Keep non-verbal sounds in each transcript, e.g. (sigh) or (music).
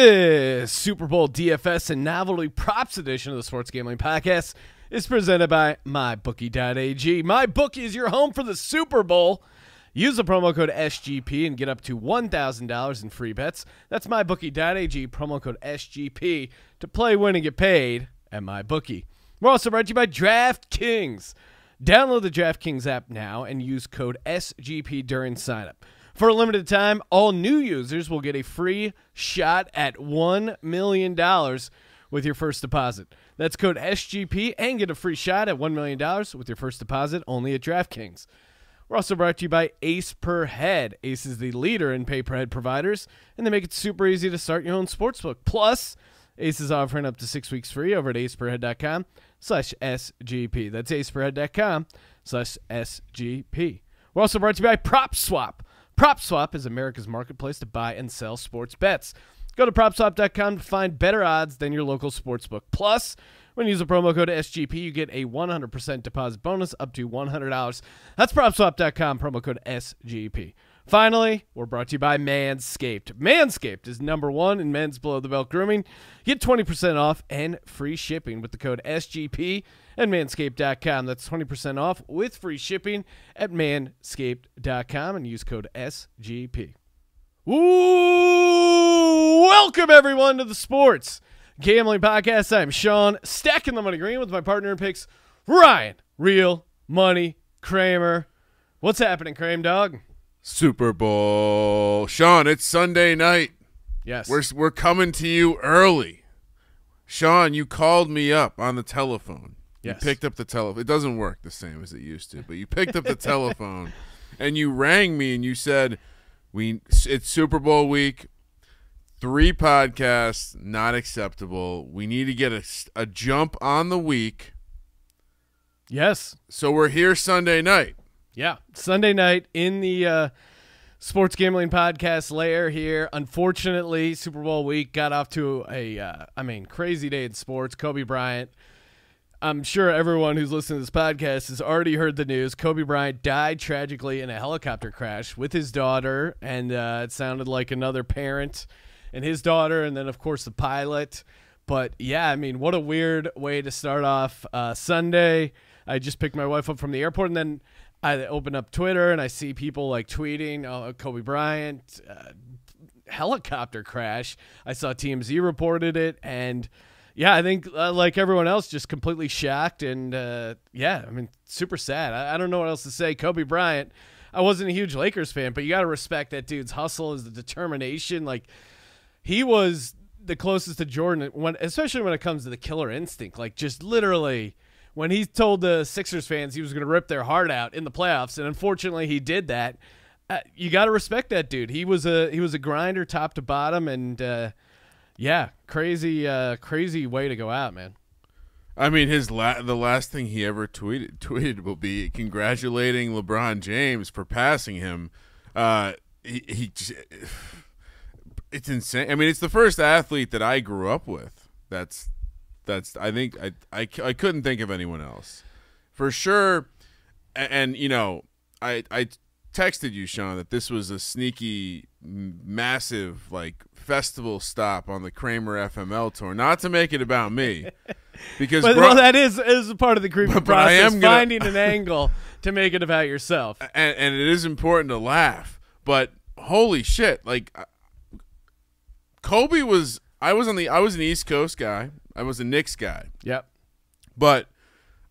This Super Bowl DFS and novelty props edition of the Sports Gambling Podcast is presented by MyBookie.ag. MyBookie is your home for the Super Bowl. Use the promo code SGP and get up to $1,000 in free bets. That's MyBookie.ag, promo code SGP to play, win, and get paid at MyBookie. We're also brought to you by DraftKings. Download the DraftKings app now and use code SGP during signup. For a limited time, all new users will get a free shot at $1 million with your first deposit. That's code SGP and get a free shot at $1 million with your first deposit only at DraftKings. We're also brought to you by Ace Per Head. Ace is the leader in pay per head providers, and they make it super easy to start your own sportsbook. Plus, Ace is offering up to six weeks free over at aceperhead.com slash SGP. That's aceperhead.com slash SGP. We're also brought to you by PropSwap. PropSwap is America's marketplace to buy and sell sports bets. Go to PropSwap.com to find better odds than your local sportsbook. Plus, when you use the promo code SGP, you get a 100% deposit bonus up to $100. That's PropSwap.com, promo code SGP. Finally, we're brought to you by Manscaped. Manscaped is number one in men's below the belt grooming. Get 20% off and free shipping with the code SGP at manscaped.com. That's 20% off with free shipping at manscaped.com and use code SGP. Ooh, welcome everyone to the Sports Gambling Podcast. I'm Sean, stacking the money green with my partner in picks, Ryan, Real Money Kramer. What's happening, Kramer Dog? Super Bowl. Sean, it's Sunday night. Yes. We're we're coming to you early. Sean, you called me up on the telephone. Yes. You picked up the telephone. It doesn't work the same as it used to, but you picked up the (laughs) telephone and you rang me and you said, "We it's Super Bowl week. Three podcasts not acceptable. We need to get a, a jump on the week." yes. So we're here Sunday night. Yeah. Sunday night in the uh, Sports Gambling Podcast layer here. Unfortunately, Super Bowl week got off to a, uh, I mean, crazy day in sports. Kobe Bryant. I'm sure everyone who's listening to this podcast has already heard the news. Kobe Bryant died tragically in a helicopter crash with his daughter, and uh, it sounded like another parent and his daughter, and then, of course, the pilot. But yeah, I mean, what a weird way to start off uh, Sunday. I just picked my wife up from the airport, and then I open up Twitter and I see people like tweeting, "Oh, Kobe Bryant uh, helicopter crash." I saw TMZ reported it, and yeah, I think uh, like everyone else, just completely shocked, and uh, yeah, I mean, super sad. I, I don't know what else to say. Kobe Bryant. I wasn't a huge Lakers fan, but you got to respect that dude's hustle, his determination. Like he was the closest to Jordan when, especially when it comes to the killer instinct. Like just literally when he told the Sixers fans he was going to rip their heart out in the playoffs, and unfortunately he did that. Uh, you got to respect that dude. He was a he was a grinder top to bottom, and uh, yeah, crazy uh, crazy way to go out, man. I mean, his la- the last thing he ever tweeted tweeted will be congratulating LeBron James for passing him. Uh, he, he (sighs) it's insane. I mean, it's the first athlete that I grew up with. That's that's I think I I, I couldn't think of anyone else for sure. And, and you know, I I texted you, Sean, that this was a sneaky, massive like festival stop on the Kramer FML tour. Not to make it about me, (laughs) because But bro- well, that is is a part of the creepy But- but I process. am gonna- finding an (laughs) angle to make it about yourself. and, and it is important to laugh. But holy shit, like Kobe was. I was on the. I was an East Coast guy. I was a Knicks guy. Yep. But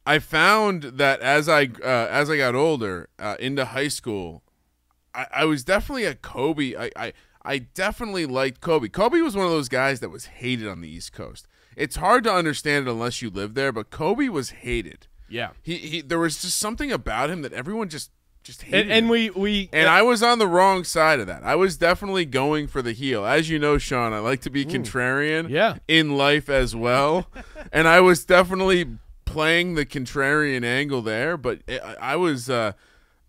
I found that as I uh, as I got older uh, into high school, I, I was definitely a Kobe. I, I I definitely liked Kobe. Kobe was one of those guys that was hated on the East Coast. It's hard to understand it unless you live there, but Kobe was hated. Yeah. He, he there was just something about him that everyone just just hated. And, and we we And I was on the wrong side of that. I was definitely going for the heel. As you know, Sean, I like to be contrarian Yeah. in life as well. (laughs) and I was definitely playing the contrarian angle there, but I, I was uh,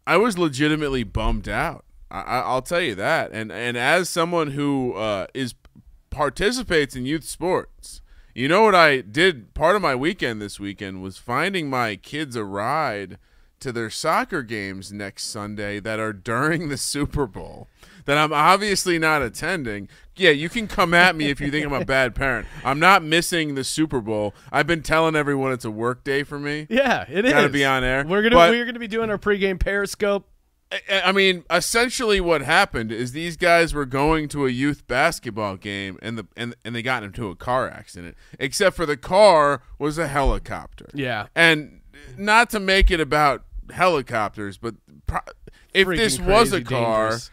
I was legitimately bummed out. I, I- I'll tell you that. And and as someone who uh, is participates in youth sports, you know what I did? Part of my weekend this weekend was finding my kids a ride to their soccer games next Sunday that are during the Super Bowl. that I'm obviously not attending. Yeah, you can come at me if you think I'm a bad parent. I'm not missing the Super Bowl. I've been telling everyone it's a work day for me. Yeah, it is. Gotta be on air. We're gonna But- we're gonna be doing our pregame Periscope. I- I mean, essentially, what happened is these guys were going to a youth basketball game, and the and and they got into a car accident. Except for the car was a helicopter. Yeah. and not to make it about helicopters, but pro- if Freaking this was a crazy car, dangerous.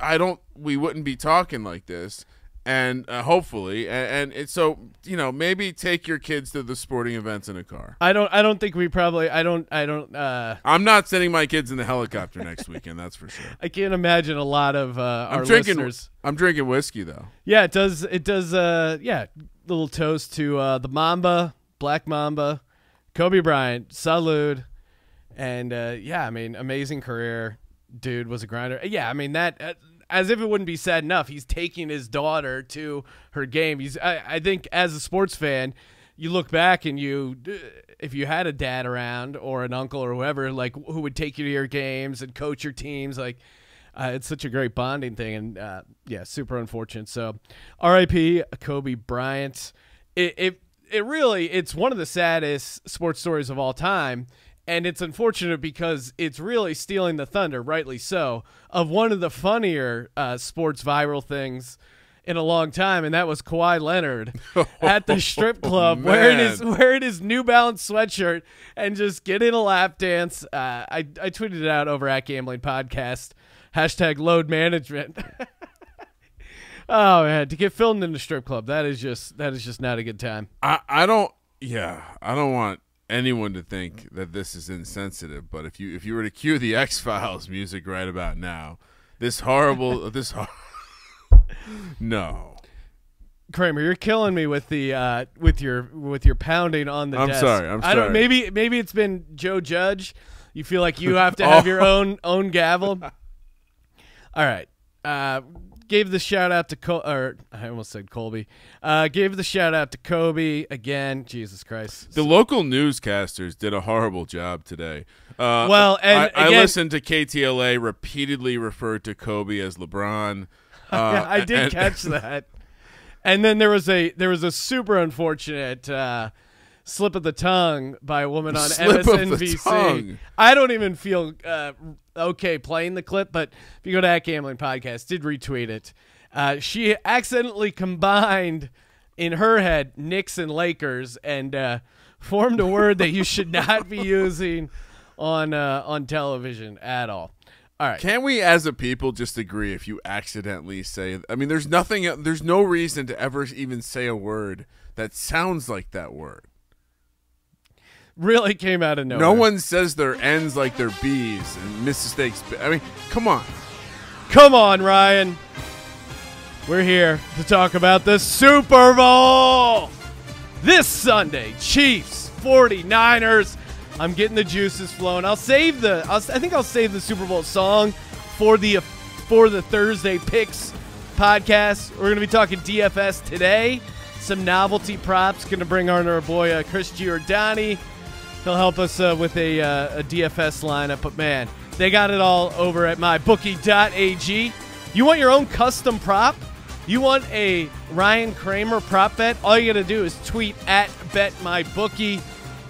I don't. We wouldn't be talking like this. And uh, hopefully, and, and it's so you know maybe take your kids to the sporting events in a car. I don't I don't think we probably I don't I don't uh I'm not sending my kids in the helicopter next weekend. That's for sure. (laughs) I can't imagine a lot of uh, I'm drinking. listeners. I'm drinking whiskey though. Yeah, it does. It does. Uh, yeah, little toast to uh, the Mamba, Black Mamba, Kobe Bryant, salud, and uh, yeah, I mean, amazing career. Dude was a grinder. Yeah, I mean that. Uh, as if it wouldn't be sad enough, he's taking his daughter to her game. He's. I, I think as a sports fan, you look back and you, if you had a dad around or an uncle or whoever, like who would take you to your games and coach your teams, like uh, it's such a great bonding thing, and uh, yeah, super unfortunate. So, R.I.P. Kobe Bryant. It, it it really it's one of the saddest sports stories of all time, and it's unfortunate because it's really stealing the thunder, rightly so, of one of the funnier uh, sports viral things in a long time, and that was Kawhi Leonard (laughs) at the strip club wearing his wearing his New Balance sweatshirt and just getting a lap dance. Uh, I I tweeted it out over at Gambling Podcast hashtag load management. (laughs) oh man, to get filmed in the strip club that is just that is just not a good time. I I don't. Yeah, I don't want anyone to think that this is insensitive. But if you if you were to cue the (laughs) X Files music right about now, this horrible (laughs) this. Hor- (laughs) no. Kramer, you're killing me with the uh, with your with your pounding on the I'm desk. sorry, I'm I don't. sorry. Maybe maybe it's been Joe Judge. You feel like you have to have your Oh. own own gavel. All right. Uh, gave the shout out to Col- or I almost said Colby. Uh, gave the shout out to Kobe again. Jesus Christ. The local newscasters did a horrible job today. Uh, Well, and I, I listened to KTLA repeatedly refer to Kobe as LeBron. (laughs) Uh, yeah, I did and- catch that. And then there was a there was a super unfortunate uh, slip of the tongue by a woman on Slip MSNBC. I don't even feel uh, okay playing the clip, but if you go to that gambling podcast, did retweet it. Uh, she accidentally combined in her head Knicks and Lakers and uh, formed a word that you should not be (laughs) using on uh, on television at all. All right. Can we, as a people, just agree if you accidentally say? I mean, there's nothing. There's no reason to ever even say a word that sounds like that word. Really came out of nowhere. No one says their ends like they're B's and mistakes. I mean, come on. Come on, Ryan. We're here to talk about the Super Bowl. This Sunday, Chiefs, 49ers. I'm getting the juices flowing. I'll save the I'll, I think I'll save the Super Bowl song for the for the Thursday picks podcast. We're going to be talking DFS today. Some novelty props going to bring on our boy uh, Chris Giordani. He'll help us uh, with a, uh, a DFS lineup. But man, they got it all over at mybookie.ag. You want your own custom prop? You want a Ryan Kramer prop bet? All you got to do is tweet at BetMyBookie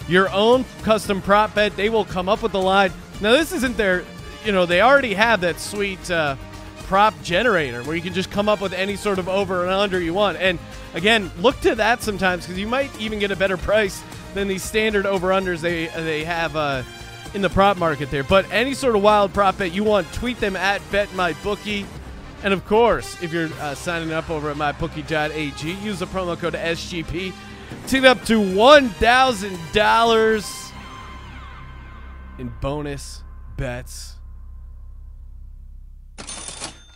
your own custom prop bet. They will come up with the line. Now, this isn't their, you know, they already have that sweet uh, prop generator where you can just come up with any sort of over and under you want. And again, look to that sometimes because you might even get a better price than these standard over unders they they have uh, in the prop market there. But any sort of wild prop bet you want, tweet them at BetMyBookie. And of course, if you're uh, signing up over at mybookie.ag, use the promo code SGP get up to $1,000 in bonus bets.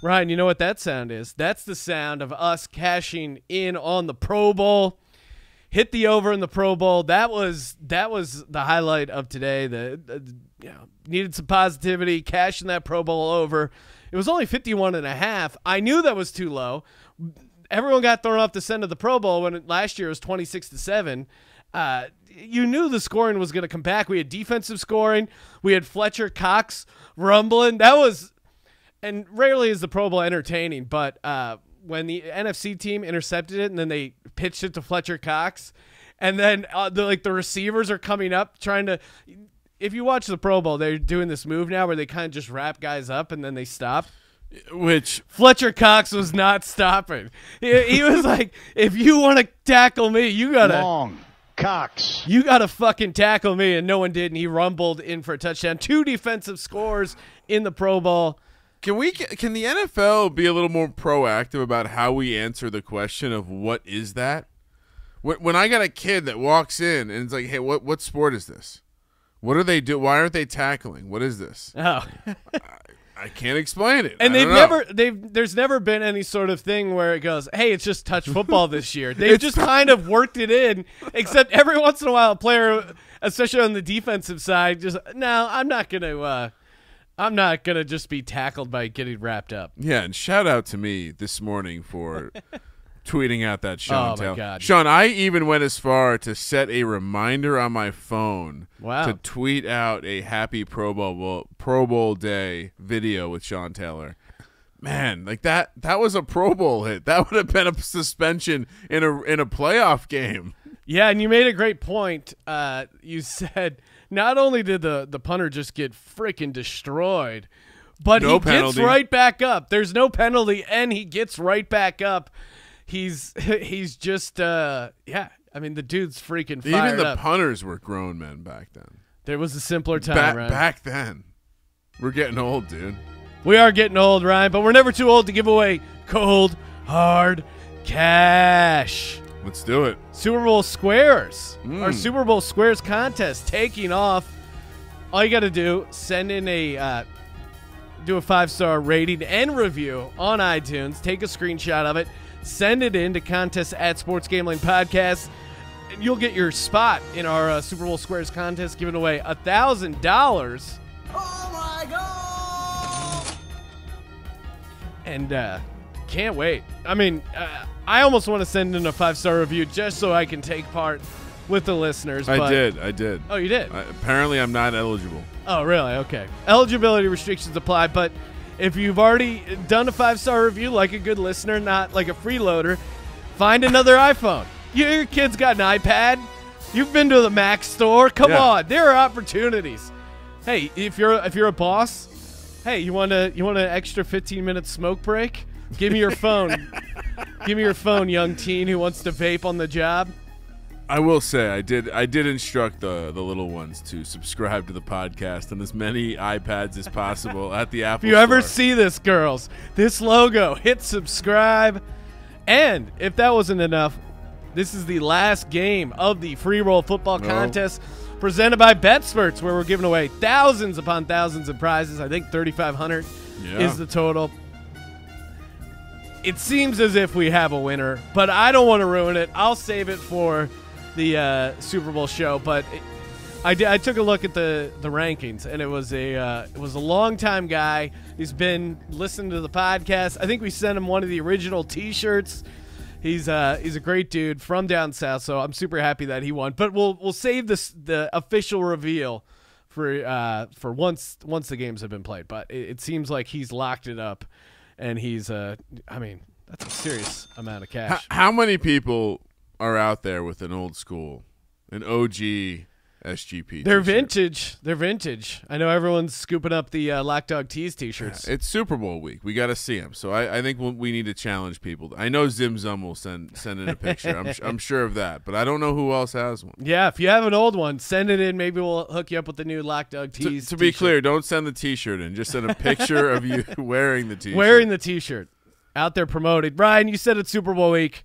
Ryan, you know what that sound is? That's the sound of us cashing in on the Pro Bowl. Hit the over in the Pro Bowl. That was that was the highlight of today. The, the you know, needed some positivity, cashing that Pro Bowl over. It was only 51 and a half. I knew that was too low. Everyone got thrown off the scent of the Pro Bowl when it, last year it was 26 to 7. Uh, you knew the scoring was going to come back. We had defensive scoring. We had Fletcher Cox rumbling. That was and rarely is the Pro Bowl entertaining, but uh, when the NFC team intercepted it and then they pitched it to Fletcher Cox, and then uh, the like the receivers are coming up trying to. If you watch the Pro Bowl, they're doing this move now where they kind of just wrap guys up and then they stop. Which Fletcher Cox was not stopping. He, he was (laughs) like, "If you want to tackle me, you gotta Long. Cox. you gotta fucking tackle me," and no one did, and he rumbled in for a touchdown. Two defensive scores in the Pro Bowl. Can we can the NFL be a little more proactive about how we answer the question of what is that? When, when I got a kid that walks in and it's like, "Hey, what what sport is this? What are they do? Why aren't they tackling? What is this?" (laughs) Oh, I can't explain it. and they've know. never they've there's never been any sort of thing where it goes, "Hey, it's just touch football this year." (laughs) They've just kind of worked it in, except every once in a while, a player, especially on the defensive side, just no, I'm not gonna. uh I'm not gonna just be tackled by getting wrapped up. Yeah, and shout out to me this morning for (laughs) tweeting out that Sean Oh, my Taylor. God. Sean, I even went as far to set a reminder on my phone Wow. to tweet out a happy Pro Bowl Pro Bowl day video with Sean Taylor. Man, like that that was a Pro Bowl hit. That would have been a suspension in a in a playoff game. Yeah, and you made a great point. Uh, you said not only did the, the punter just get freaking destroyed, but No he penalty. gets right back up. There's no penalty, and he gets right back up. He's (laughs) he's just uh, yeah. I mean, the dude's freaking Even the up. punters were grown men back then. there was a simpler time. Back then. We're getting old, dude. We are getting old, Ryan, but we're never too old to give away cold hard cash. Let's do it. Super Bowl Squares. Mm. Our Super Bowl Squares contest taking off. All you got to do, send in a uh, do a five star rating and review on iTunes. Take a screenshot of it. Send it in to contest at Sports Gambling Podcast. And you'll get your spot in our uh, Super Bowl Squares contest, giving away a thousand dollars. Oh my god! and uh, can't wait. I mean, uh, I almost want to send in a five star review just so I can take part with the listeners. I but- did. I did. Oh, you did. I, apparently, I'm not eligible. oh, really? Okay. Eligibility restrictions apply, but if you've already done a five star review, like a good listener, not like a freeloader, find another iPhone. Your, your kid's got an iPad. You've been to the Mac store. Come Yeah. on, there are opportunities. Hey, if you're if you're a boss, hey, you want to you want an extra 15 minute smoke break? Give me your phone. Give me your phone, young teen who wants to vape on the job. I will say I did. I did instruct the the little ones to subscribe to the podcast on as many iPads as possible at the (laughs) Apple. If you ever see this, girls, this logo, hit subscribe. And if that wasn't enough, this is the last game of the free roll football No. contest presented by BetSperts, where we're giving away thousands upon thousands of prizes. I think 3,500 Yeah. is the total. It seems as if we have a winner, but I don't want to ruin it. I'll save it for the uh, Super Bowl show. But it, I, took a look at the, the rankings, and it was a uh, it was a long time guy. He's been listening to the podcast. I think we sent him one of the original T-shirts. He's uh he's a great dude from down south, so I'm super happy that he won. But we'll we'll save this the official reveal for uh for once once the games have been played. But it, it seems like he's locked it up, and he's uh I mean that's a serious amount of cash. how many people are out there with an old school, an OG SGP? They're t-shirt? vintage. They're vintage. I know everyone's scooping up the uh, Lock Dog Tees t-shirts. It's Super Bowl week. We got to see them. So I, I think we'll, we need to challenge people. I know Zim Zum will send send in a picture. I'm, I'm sure of that, but I don't know who else has one. yeah, if you have an old one, send it in. Maybe we'll hook you up with the new Lock Dog To, Tees. to be t-shirt. clear, don't send the T-shirt in. Just send a picture of you (laughs) wearing the T-shirt. wearing the t-shirt out there promoted brian you said it's super bowl week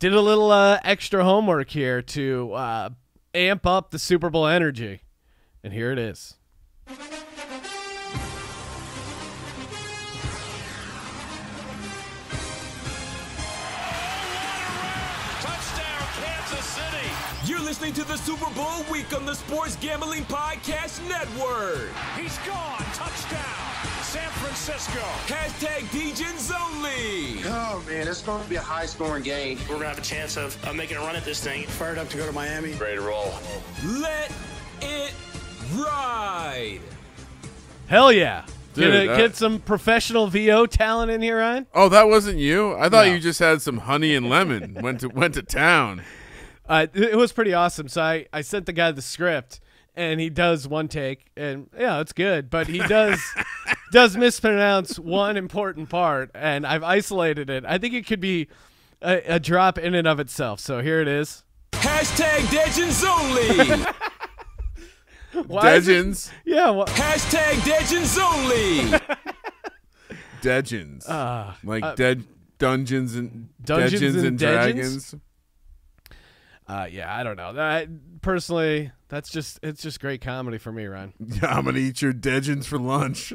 did a little uh, extra homework here to uh, amp up the super bowl energy. And here it is listening to the Super Bowl week on the Sports Gambling Podcast Network. He's gone. Touchdown. San Francisco. Hashtag DJs only. Oh man, it's going to be a high scoring game. we're gonna have a chance of, of making a run at this thing. Fired up to go to Miami. Ready to roll. Let it ride. hell yeah Get, a- Dude, get some professional VO talent in here, Ryan. Oh, that wasn't you. I thought No. you just had some honey and lemon. went to went to town. Uh, it was pretty awesome. So I, I sent the guy the script, and he does one take, and yeah, it's good. But he does (laughs) does mispronounce one important part, and I've isolated it. I think it could be a, a drop in and of itself. So here it is. Hashtag Degens only. (laughs) Why is it- Dejins. Yeah. Well, Hashtag Degens only. Dejins. like uh, dead Dungeons and Dungeons Dungeons and and, Dejins? Uh, yeah, I don't know. That personally, that's just it's just great comedy for me, Ryan. (laughs) Yeah, I'm gonna eat your Dejins for lunch.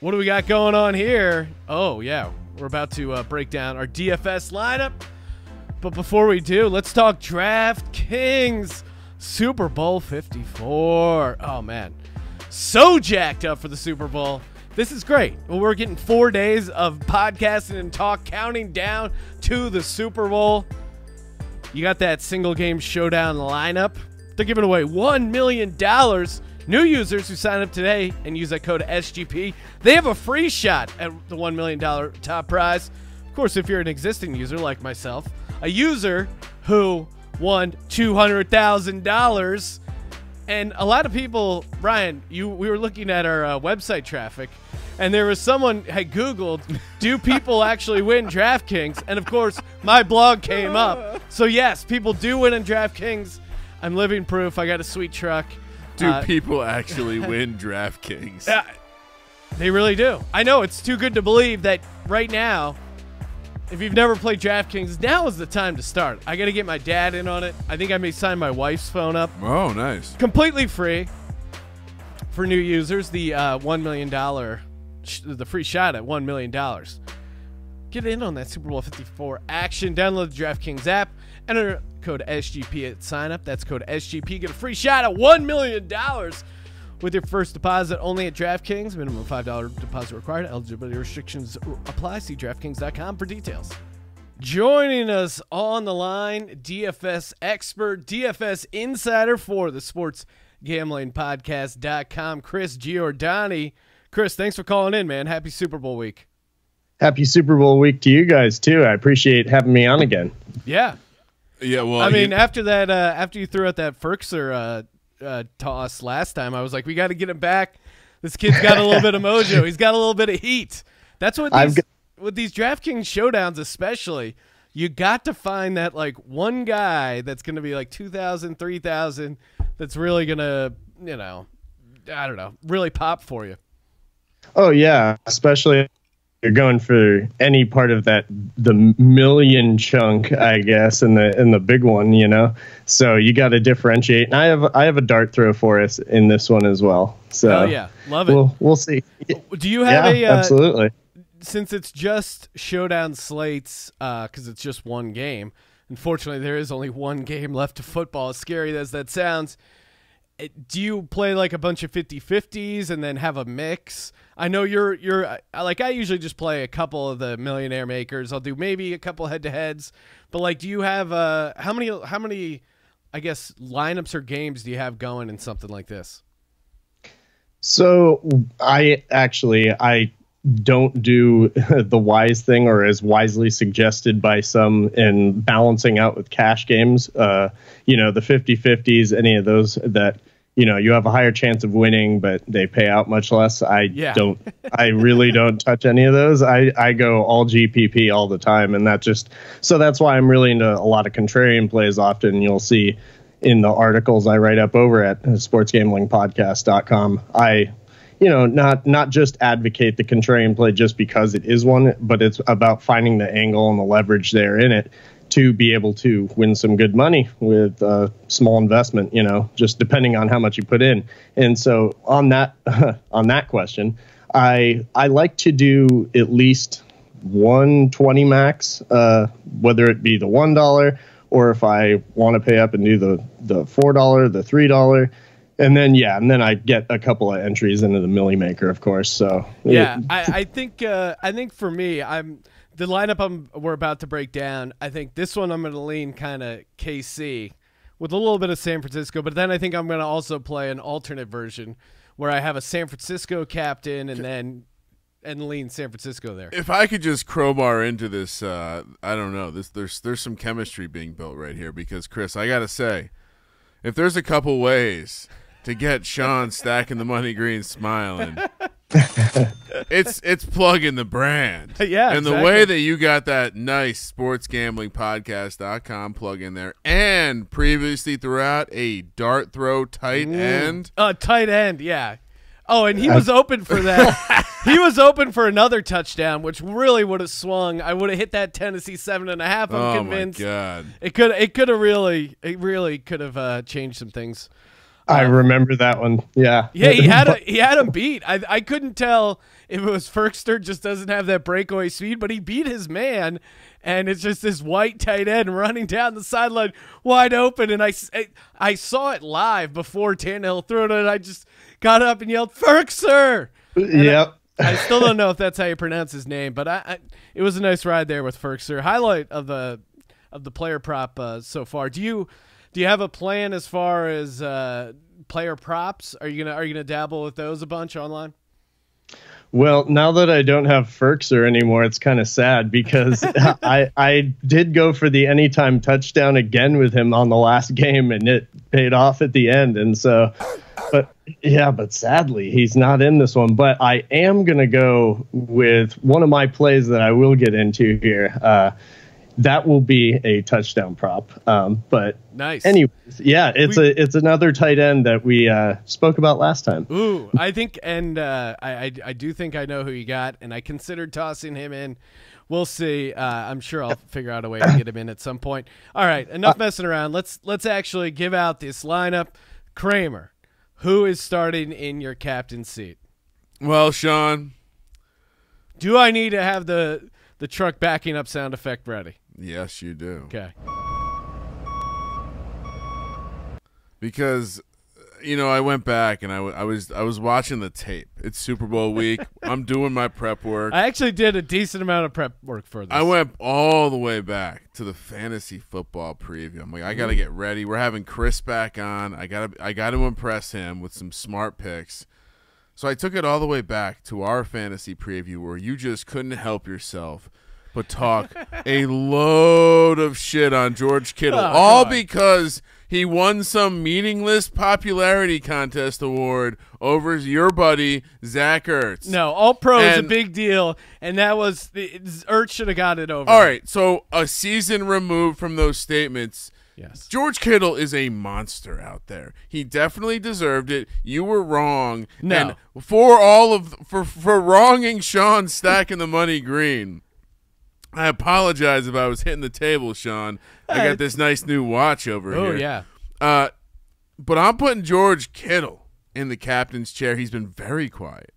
What do we got going on here? Oh, yeah. We're about to uh, break down our DFS lineup. But before we do, let's talk DraftKings Super Bowl 54. Oh, man. So jacked up for the Super Bowl. This is great. Well, we're getting four days of podcasting and talk counting down to the Super Bowl. You got that single game showdown lineup. They're giving away $1 million. New users who sign up today and use that code SGP, they have a free shot at the $1 million top prize. Of course, if you're an existing user like myself, a user who won $200,000. And a lot of people, Brian, you we were looking at our uh, website traffic, and there was someone had Googled, "Do people (laughs) actually win DraftKings?" And of course, my blog came up. So yes, people do win in DraftKings. I'm living proof. I got a sweet truck. Do Uh, people actually (laughs) win DraftKings? Yeah, they really do. I know it's too good to believe that right now, if you've never played DraftKings, now is the time to start. I got to get my dad in on it. I think I may sign my wife's phone up. Oh, nice. Completely free for new users. The uh, one million dollar, sh- the free shot at one million dollars. Get in on that Super Bowl 54 action. Download the DraftKings app. Enter code SGP at sign up. That's code SGP. Get a free shot at $1 million with your first deposit only at DraftKings. Minimum $5 deposit required. Eligibility restrictions apply. See DraftKings.com for details. Joining us on the line, DFS expert, DFS insider for the Sports Gambling Podcast.com, Chris Giordani. Chris, thanks for calling in, man. Happy Super Bowl week. Happy Super Bowl week to you guys too. I appreciate having me on again. Yeah. Yeah, well, I mean, you- after that, uh, after you threw out that Firkser uh, uh, toss last time, I was like, we got to get him back. This kid's got a little bit of mojo. He's got a little bit of heat. That's what these, got- with these DraftKings showdowns, especially. You got to find that like one guy that's going to be like 2,000, 3,000 that's really going to, you know, I don't know, really pop for you. Oh yeah, especially if you're going for any part of that the million chunk, I guess, and the and the big one, you know. So you got to differentiate. And I have I have a dart throw for us in this one as well. So Oh, yeah. Love it. We'll we'll see. Do you have yeah, a uh, absolutely. since it's just showdown slates, because it's just one game. Unfortunately, there is only one (laughs) game left to football. As scary as that sounds, do you play like a bunch of 50-50s and then have a mix? I know you're you're like I usually just play a couple of the millionaire makers. I'll do maybe a couple head to heads, but like, do you have uh how many how many I guess lineups or games do you have going in something like this? So I actually I don't do (laughs) the wise thing or as wisely suggested by some in balancing out with cash games. Uh, you know, the 50-50s, any of those that you know you have a higher chance of winning, but they pay out much less. I Yeah. don't. I really (laughs) don't touch any of those. I I go all GPP all the time, and that just so that's why I'm really into a lot of contrarian plays. Often you'll see in the articles I write up over at sportsgamblingpodcast.com. I, you know, not not just advocate the contrarian play just because it is one, but it's about finding the angle and the leverage there in it to be able to win some good money with a small investment. You know, just depending on how much you put in. And so on that (laughs) on that question, I I like to do at least 120 max, uh, whether it be the one dollar or if I want to pay up and do the the four dollar, the three dollar, and then yeah, and then I get a couple of entries into the Millie Maker, of course. So Yeah, I, I think uh, I think for me, I'm the lineup I'm we're about to break down. I think this one I'm going to lean kind of KC, with a little bit of San Francisco, but then I think I'm going to also play an alternate version where I have a San Francisco captain and then and lean San Francisco there. If I could just crowbar into this, uh, I don't know. This there's there's some chemistry being built right here because Chris, I gotta say, if there's a couple ways to get Sean stacking the money green smiling. (laughs) it's it's plugging the brand. (laughs) Yeah. And the exactly. way that you got that nice sportsgamblingpodcast.com plug in there and previously throughout a dart throw tight end. Uh, tight end, yeah. Oh, and he was open for that. (laughs) he was open for another touchdown, which really would have swung. I would have hit that Tennessee seven and a half. I'm oh convinced. my god. It could. It could have really. It really could have uh, changed some things. I remember that one. Yeah. Yeah, he had a, he had him beat. I I couldn't tell if it was Ferkster just doesn't have that breakaway speed, but he beat his man, and it's just this white tight end running down the sideline wide open, and I I saw it live before Tannehill threw it, and I just got up and yelled Ferkster. Yep. I still don't know if that's how you pronounce his name, but I, I it was a nice ride there with Ferkster. Highlight of the of the player prop uh, so far. Do you do you have a plan as far as uh, player props? Are you gonna are you gonna dabble with those a bunch online? Well, now that I don't have Firkser anymore, it's kind of sad because (laughs) I I did go for the anytime touchdown again with him on the last game, and it paid off at the end. And so, but yeah, but sadly he's not in this one. But I am gonna go with one of my plays that I will get into here. Uh, that will be a touchdown prop. Um, but Nice. anyways, yeah, it's We- a it's another tight end that we uh, spoke about last time. Ooh, I think, and uh, I, I I do think I know who you got, and I considered tossing him in. We'll see. Uh, I'm sure I'll figure out a way to get him in at some point. All right, enough messing around. Let's let's actually give out this lineup. Kramer, who is starting in your captain seat? Well, Sean, Do I need to have the the truck backing up sound effect ready? Yes, you do. Okay. because you know I went back and I, w- I was I was watching the tape. It's Super Bowl week. (laughs) I'm doing my prep work. I actually did a decent amount of prep work for this. I went all the way back to the fantasy football preview. I'm like, I gotta mm-hmm. get ready. We're having Chris back on. I gotta I gotta impress him with some smart picks. So I took it all the way back to our fantasy preview where you just couldn't help yourself but talk a load of shit on George Kittle. Oh, all because he won some meaningless popularity contest award over your buddy Zach Ertz. No, all pro is a big deal, and that was the Ertz should have got it over. All right, so a season removed from those statements, Yes. George Kittle is a monster out there. He definitely deserved it. You were wrong. No. And for all of for for wronging Sean stacking the money green. I apologize if I was hitting the table, Sean. I got this nice new watch over Oh here. Oh yeah. Uh, but I'm putting George Kittle in the captain's chair. He's been very quiet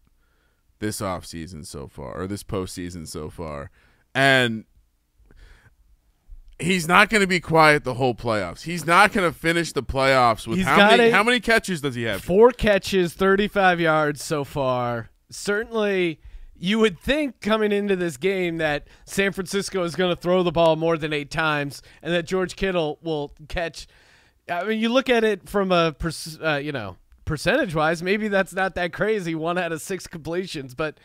this offseason so far, or this postseason so far. And he's not going to be quiet the whole playoffs. He's not going to finish the playoffs with He's how many, a- how many catches does he have? Four catches, 35 yards so far. Certainly, you would think coming into this game that San Francisco is going to throw the ball more than eight times and that George Kittle will catch. I mean, you look at it from a, pers- uh, you know, percentage wise, maybe that's not that crazy. One out of six completions, but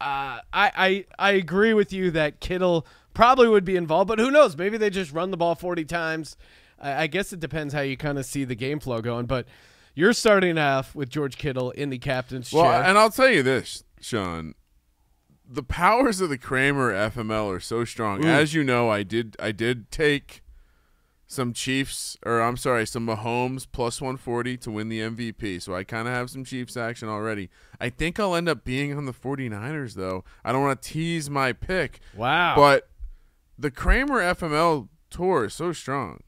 uh, I, I I agree with you that Kittle probably would be involved, but who knows? Maybe they just run the ball 40 times. I, I guess it depends how you kind of see the game flow going, but you're starting off with George Kittle in the captain's Well, chair. and I'll tell you this, Sean. The powers of the Kramer FML are so strong. Mm. As you know, I did I did take some Chiefs or I'm sorry, some Mahomes plus 140 to win the MVP. So I kind of have some Chiefs action already. I think I'll end up being on the 49ers though. I don't want to tease my pick. wow. But the Kramer FML tour is so strong.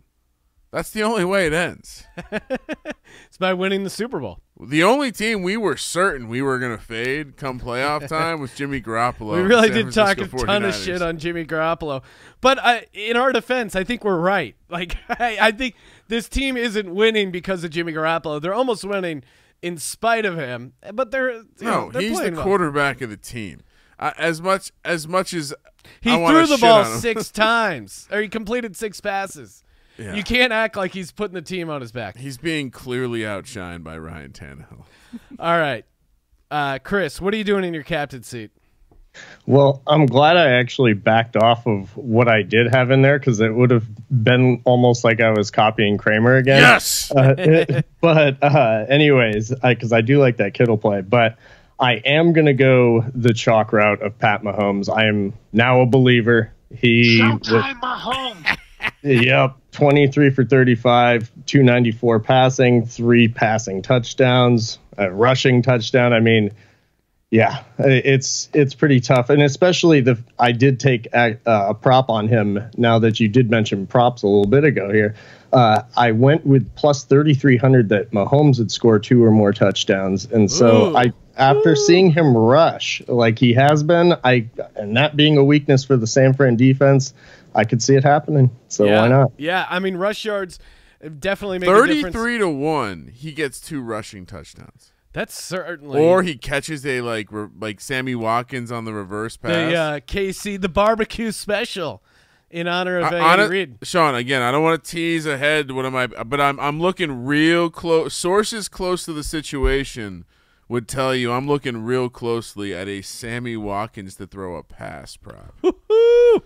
That's the only way it ends. (laughs) it's by winning the Super Bowl. The only team we were certain we were going to fade come playoff (laughs) time was Jimmy Garoppolo. We really did talk a Francisco ton of 49ers. shit on Jimmy Garoppolo, but I, in our defense, I think we're right. (laughs) Like I, I think this team isn't winning because of Jimmy Garoppolo. They're almost winning in spite of him. But they're you know, No, they're he's the well. quarterback of the team. Uh, as much as much as He I threw the ball six times, or he completed six passes. Yeah. You can't act like he's putting the team on his back. He's being clearly outshined by Ryan Tannehill. (laughs) All right, uh, Chris, what are you doing in your captain seat? Well, I'm glad I actually backed off of what I did have in there because it would have been almost like I was copying Kramer again. Yes. Uh, (laughs) but uh, anyways, because I, I do like that Kittle play, but I am going to go the chalk route of Pat Mahomes. I am now a believer. He Showtime, Mahomes. (laughs) Yep, 23 for 35, 294 passing, three passing touchdowns, a rushing touchdown. I mean, yeah, it's it's pretty tough, and especially the I did take a, a prop on him. Now that you did mention props a little bit ago here, uh, I went with plus 3300 that Mahomes would score two or more touchdowns, and so Ooh. I after seeing him rush like he has been, I and that being a weakness for the San Fran defense, I could see it happening. So yeah. why not? Yeah, I mean, rush yards definitely make a difference. 33 to 1, he gets two rushing touchdowns. That's certainly Or he catches a like re- like Sammy Watkins on the reverse pass. the uh, KC the barbecue special in honor of I- uh, Andy Reid. Sean, again, I don't want to tease ahead. What am I? But I'm I'm looking real close. Sources close to the situation would tell you I'm looking real closely at a Sammy Watkins to throw a pass prop. (laughs) Woo!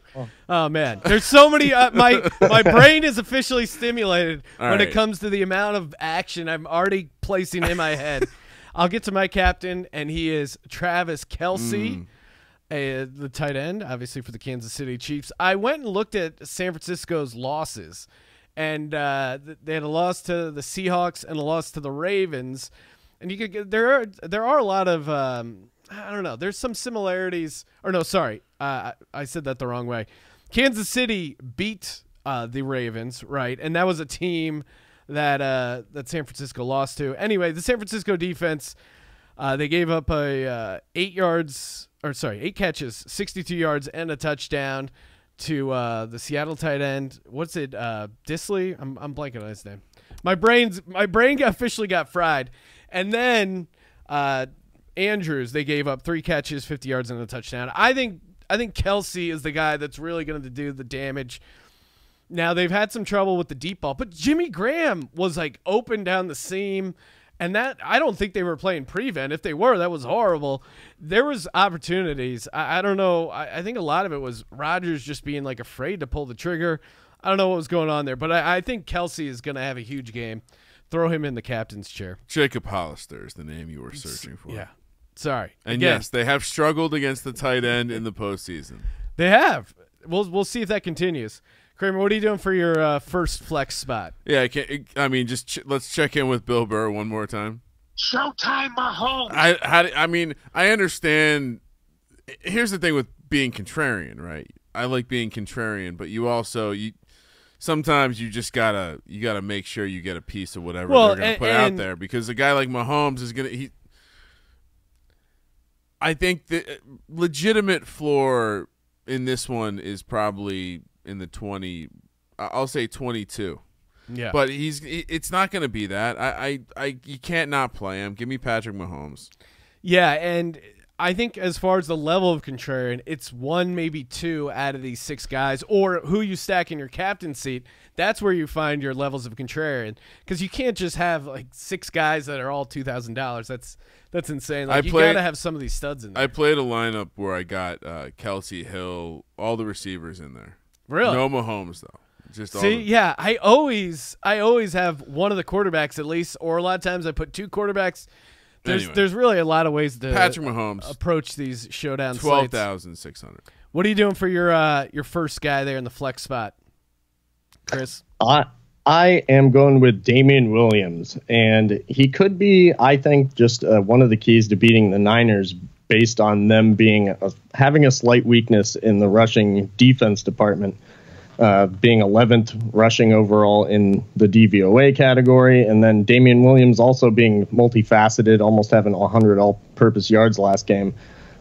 Oh man, there's so many. Uh, my my brain is officially stimulated All when it comes to the amount of action I'm already placing in my head. I'll get to my captain, and he is Travis Kelce, uh, the tight end, obviously for the Kansas City Chiefs. I went and looked at San Francisco's losses, and uh, th- they had a loss to the Seahawks and a loss to the Ravens. And you could get, there are there are a lot of um, I don't know. There's some similarities. Or no, sorry, uh, I said that the wrong way. Kansas City beat uh, the Ravens, right? And that was a team that uh, that San Francisco lost to. Anyway, the San Francisco defense uh, they gave up a uh, eight yards or sorry eight catches, 62 yards and a touchdown to uh, the Seattle tight end. What's it? Disley. I'm I'm blanking on his name. My brain's my brain (laughs) officially got fried. And then uh, Andrews, they gave up three catches, 50 yards, and a touchdown. I think I think Kelce is the guy that's really going to do the damage. Now they've had some trouble with the deep ball, but Jimmy Graham was like open down the seam, and that I don't think they were playing prevent. If they were, that was horrible. There was opportunities. I, I don't know. I, I think a lot of it was Rodgers just being like afraid to pull the trigger. I don't know what was going on there, but I, I think Kelce is going to have a huge game. Throw him in the captain's chair. Jacob Hollister is the name you were searching for. Yeah. Sorry. And Again, yes, they have struggled against the tight end in the postseason. They have. We'll we'll see if that continues. Kramer, what are you doing for your uh, first flex spot? Yeah, I, can't, I mean, just ch- let's check in with Bill Burr one more time. Showtime, Mahomes. I how do- I mean I understand. Here's the thing with being contrarian, right? I like being contrarian, but you also you sometimes you just gotta you gotta make sure you get a piece of whatever Well, they're gonna and- put out there because a guy like Mahomes is gonna he. I think the legitimate floor in this one is probably in the twenty. I'll say twenty-two. Yeah. But he's it's not going to be that. I, I I you can't not play him. Give me Patrick Mahomes. Yeah, and I think as far as the level of contrarian, it's one, maybe two out of these six guys, or who you stack in your captain seat. That's where you find your levels of contrarian, because you can't just have like six guys that are all two thousand dollars. That's that's insane. Like I you played- gotta have some of these studs in there. I played a lineup where I got uh, Kelce Hill, all the receivers in there. really? No Mahomes though. Just all See, yeah, I always, I always have one of the quarterbacks at least, or a lot of times I put two quarterbacks. There's, Anyway. there's really a lot of ways to Patrick Mahomes, approach these showdown twelve slates. thousand six hundred. What are you doing for your uh, your first guy there in the flex spot, Chris? I I am going with Damien Williams, and he could be, I think, just uh, one of the keys to beating the Niners, based on them being a, having a slight weakness in the rushing defense department, uh, being 11th rushing overall in the DVOA category, and then Damien Williams also being multifaceted, almost having 100 all-purpose yards last game.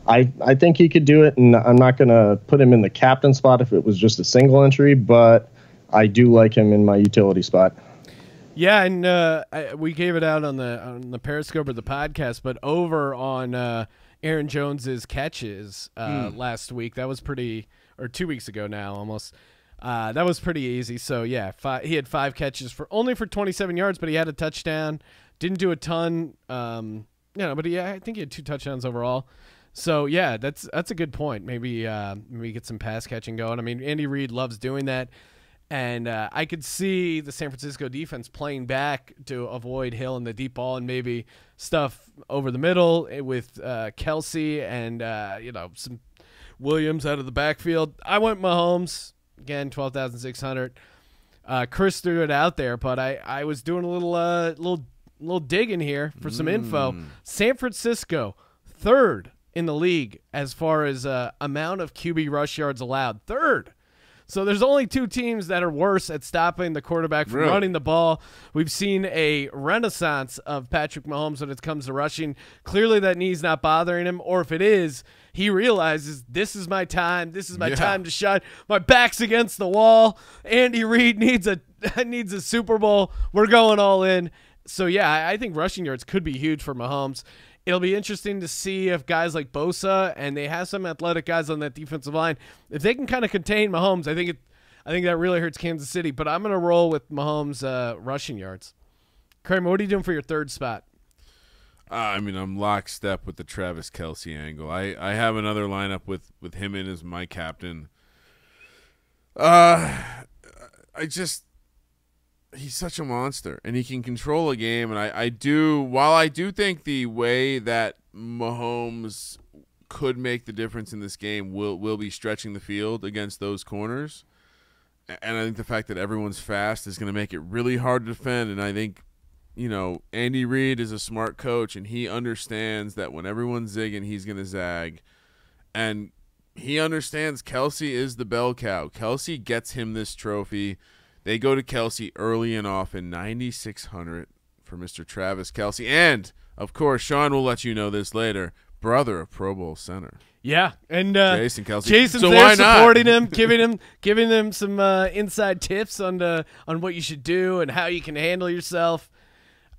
I, I think he could do it, and I'm not going to put him in the captain spot if it was just a single entry, but I do like him in my utility spot. Yeah, and uh, I, we gave it out on the on the Periscope or the podcast, but over on uh, Aaron Jones's catches uh, Hmm. last week, that was pretty, or two weeks ago now almost. Uh, that was pretty easy. So yeah, five, he had five catches for only for 27 yards, but he had a touchdown. Didn't do a ton. Um, you know, but yeah, I think he had two touchdowns overall. So yeah, that's that's a good point. Maybe uh, maybe get some pass catching going. I mean, Andy Reid loves doing that, and uh, I could see the San Francisco defense playing back to avoid Hill and the deep ball, and maybe stuff over the middle with uh, Kelce and uh, you know some Williams out of the backfield. I went Mahomes again, twelve thousand six hundred. Uh, Chris threw it out there, but I, I was doing a little uh, little little digging here for some info. San Francisco third in the league as far as uh, amount of QB rush yards allowed. Third. So there's only two teams that are worse at stopping the quarterback from Really? running the ball. We've seen a renaissance of Patrick Mahomes when it comes to rushing. Clearly that knee's not bothering him, or if it is, he realizes this is my time. This is my Yeah. time to shine. My back's against the wall. Andy Reid (laughs) needs a (laughs) needs a Super Bowl. We're going all in. So yeah, I I think rushing yards could be huge for Mahomes. It'll be interesting to see if guys like Bosa and they have some athletic guys on that defensive line, if they can kind of contain Mahomes, I think it, I think that really hurts Kansas City. But I'm gonna roll with Mahomes uh, rushing yards. Kramer, what are you doing for your third spot? Uh, I mean, I'm lockstep with the Travis Kelce angle. I, I have another lineup with, with him in as my captain. Uh, I just he's such a monster, and he can control a game. And I, I do while I do think the way that Mahomes could make the difference in this game will will be stretching the field against those corners. And I think the fact that everyone's fast is going to make it really hard to defend. And I think you know, Andy Reid is a smart coach and he understands that when everyone's zigging, he's going to zag. And he understands Kelce is the bell cow. Kelce gets him this trophy. They go to Kelce early and often, 9,600 for Mr. Travis Kelce. And, of course, Sean will let you know this later, brother of Pro Bowl center. Yeah, and uh, Jason Kelce. Jason's So there why not? supporting him, (laughs) giving him giving him some uh, inside tips on the on what you should do and how you can handle yourself.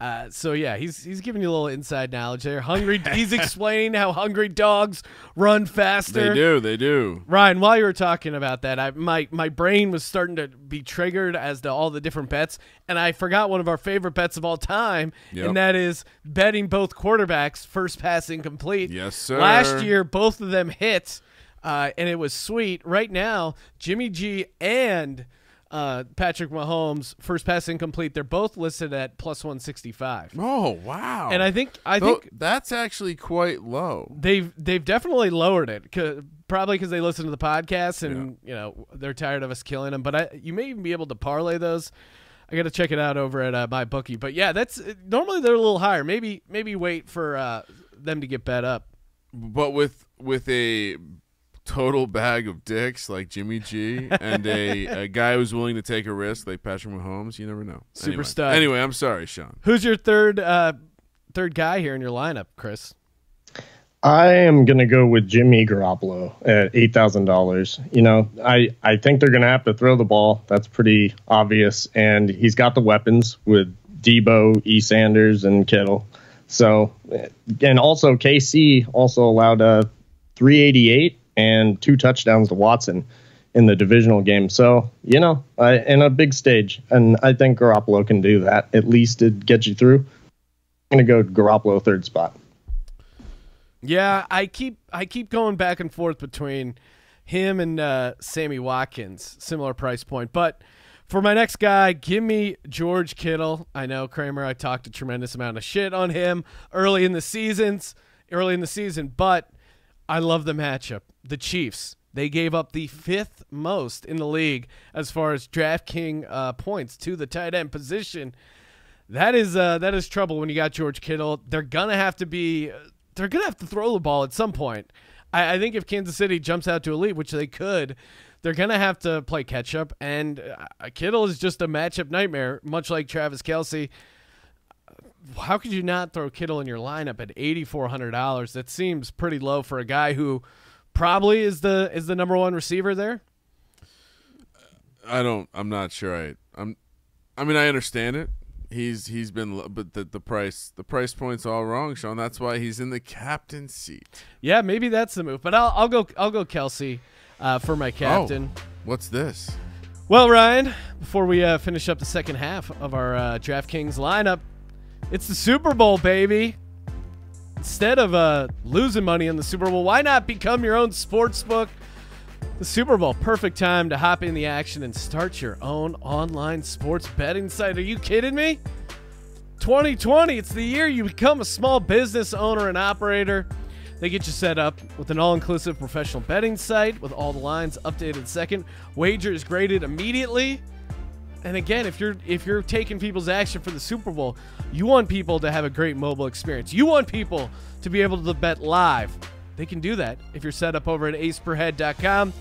Uh, so yeah, he's he's giving you a little inside knowledge there. Hungry, he's explaining how hungry dogs run faster. They do. They do. Ryan, while you were talking about that, I my my brain was starting to be triggered as to all the different bets, and I forgot one of our favorite bets of all time, Yep. and that is betting both quarterbacks first pass incomplete. Yes, sir. Last year, both of them hit, uh, and it was sweet. Right now, Jimmy G and uh, Patrick Mahomes first pass incomplete. They're both listed at plus one sixty five. Oh wow. and I think I think that's actually quite low. they've they've definitely lowered it 'cause- probably because they listen to the podcast and you know they're tired of us killing them but I, you may even be able to parlay those i gotta check it out over at uh, my bookie but yeah that's normally they're a little higher maybe maybe wait for uh, them to get bet up But with with a total bag of dicks like Jimmy G and a, (laughs) a guy who's willing to take a risk like Patrick Mahomes, you never know. Super anyway. stud. Anyway, I'm sorry, Sean. who's your third uh, third guy here in your lineup chris I am gonna go with Jimmy Garoppolo at eight thousand dollars. You know, I I think they're gonna have to throw the ball. That's pretty obvious, and he's got the weapons with Deebo, E. Sanders, and Kittle. So, and also KC also allowed a 388 and two touchdowns to Watson in the divisional game. So, you know, I, in a big stage, and I think Garoppolo can do that at least to get you through. I'm gonna go Garoppolo third spot. Yeah, I keep I keep going back and forth between him and uh, Sammy Watkins, similar price point. But for my next guy, give me George Kittle. I know Kramer. I talked a tremendous amount of shit on him early in the seasons, early in the season, but I love the matchup. The Chiefs. They gave up the fifth most in the league as far as DraftKings uh, points to the tight end position. That is uh, that is trouble when you got George Kittle. They're gonna have to be. They're gonna have to throw the ball at some point. I, I think if Kansas City jumps out to a lead, which they could, they're gonna have to play catch up. And uh, Kittle is just a matchup nightmare, much like Travis Kelce. How could you not throw Kittle in your lineup at eighty four hundred dollars? That seems pretty low for a guy who probably is the is the number one receiver there. I don't. I'm not sure. I. I'm. I mean, I understand it. He's he's been, but the the price the price point's all wrong, Sean. That's why he's in the captain seat. Yeah, maybe that's the move. But I'll I'll go I'll go Kelce uh, for my captain. Oh, what's this? Well, Ryan, before we uh, finish up the second half of our uh, DraftKings lineup, it's the Super Bowl, baby. Instead of uh, losing money in the Super Bowl, why not become your own sports book? The Super Bowl, perfect time to hop in the action and start your own online sports betting site. Are you kidding me? 2020, it's the year you become a small business owner and operator. They get you set up with an all-inclusive professional betting site with all the lines updated second, wagers graded immediately. And again, if you're if you're taking people's action for the Super Bowl, you want people to have a great mobile experience. You want people to be able to bet live. They can do that if you're set up over at aceperhead.com.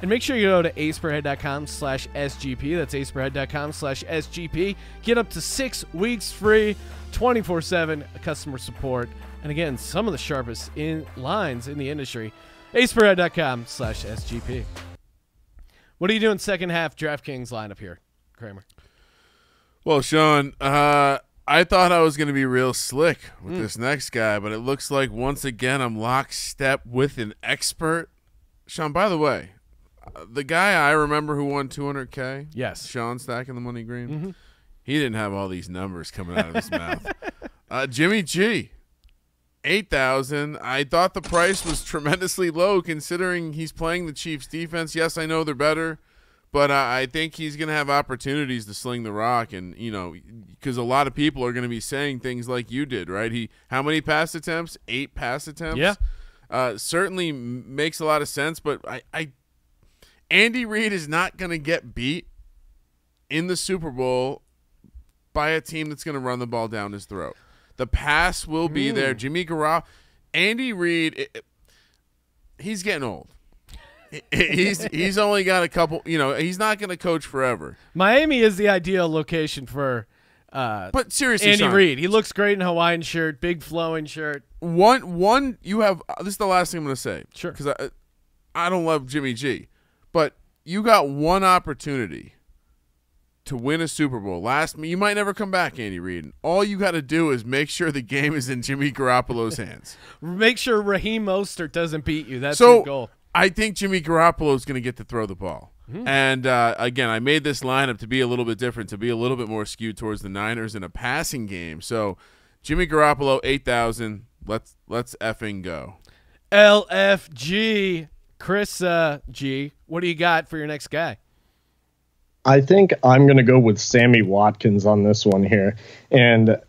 And make sure you go to aceperhead.com slash SGP. That's aceperhead.com slash SGP. Get up to six weeks free, 24 7 customer support. And again, some of the sharpest in lines in the industry. aceperhead.com slash SGP. What are you doing second half DraftKings lineup here, Kramer? Well, Sean, uh, I thought I was going to be real slick with mm. this next guy, but it looks like once again I'm lockstep with an expert. Sean, by the way, the guy I remember who won 200k. Yes, Sean Stack stacking the money green. Mm-hmm. He didn't have all these numbers coming out of his mouth. (laughs) Uh, Jimmy G, eight thousand. I thought the price was tremendously low considering he's playing the Chiefs defense. Yes, I know they're better, but uh, I think he's going to have opportunities to sling the rock, and you know, because a lot of people are going to be saying things like you did, right? He how many pass attempts? Eight pass attempts. Yeah. Uh, certainly makes a lot of sense, but I, I Andy Reid is not going to get beat in the Super Bowl by a team that's going to run the ball down his throat. The pass will be mm. there. Jimmy Garoppolo, Andy Reid, it, it, he's getting old. (laughs) he's he's only got a couple. You know, he's not going to coach forever. Miami is the ideal location for. Uh, but seriously, Andy Reid, he looks great in Hawaiian shirt, big flowing shirt. One one, you have. This is the last thing I'm going to say. Sure, because I I don't love Jimmy G. But you got one opportunity to win a Super Bowl. Last, you might never come back, Andy Reid. All you got to do is make sure the game is in Jimmy Garoppolo's hands. (laughs) make sure Raheem Mostert doesn't beat you. That's so, goal. I think Jimmy Garoppolo is going to get to throw the ball. Mm-hmm. And uh, again, I made this lineup to be a little bit different, to be a little bit more skewed towards the Niners in a passing game. So, Jimmy Garoppolo, eight thousand. Let's let's effing go. LFG. Chris uh, G, what do you got for your next guy? I think I'm going to go with Sammy Watkins on this one here. And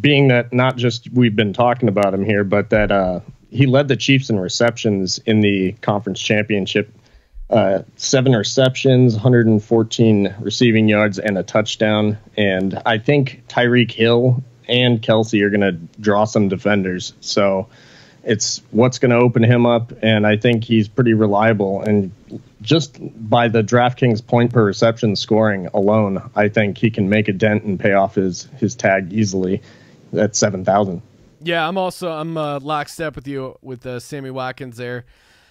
being that not just we've been talking about him here, but that uh, he led the Chiefs in receptions in the conference championship. Uh, seven receptions, 114 receiving yards, and a touchdown. And I think Tyreek Hill and Kelce are going to draw some defenders. So it's what's going to open him up, and I think he's pretty reliable. And just by the DraftKings point per reception scoring alone, I think he can make a dent and pay off his his tag easily at seven thousand. Yeah, I'm also I'm uh, lockstep with you with uh, Sammy Watkins there,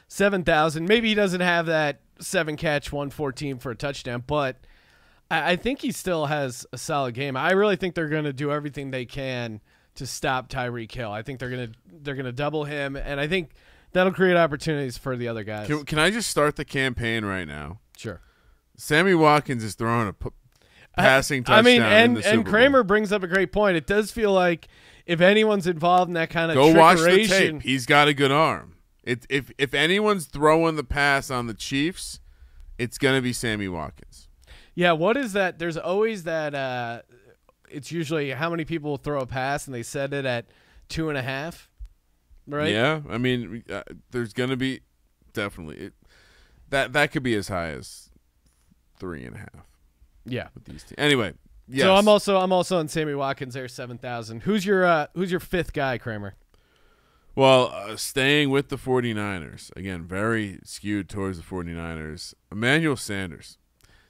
seven thousand. Maybe he doesn't have that seven catch, one fourteen for a touchdown, but I, I think he still has a solid game. I really think they're going to do everything they can to stop Tyreek Hill. I think they're gonna they're gonna double him, and I think that'll create opportunities for the other guys. Can, can I just start the campaign right now? Sure. Sammy Watkins is throwing a p- passing touchdown. I mean, and and Kramer brings up a great point. It does feel like if anyone's involved in that kind of go watch the tape. He's got a good arm. It, if if anyone's throwing the pass on the Chiefs, it's gonna be Sammy Watkins. Yeah, what is that? There's always that uh, it's usually how many people throw a pass and they set it at two and a half, right? Yeah, I mean, uh, there's gonna be definitely it, that that could be as high as three and a half. Yeah, with these teams. Anyway, yes. so I'm also I'm also on Sammy Watkins there seven thousand. Who's your uh, who's your fifth guy, Kramer? Well, uh, staying with the 49ers, again, very skewed towards the 49ers. Emmanuel Sanders.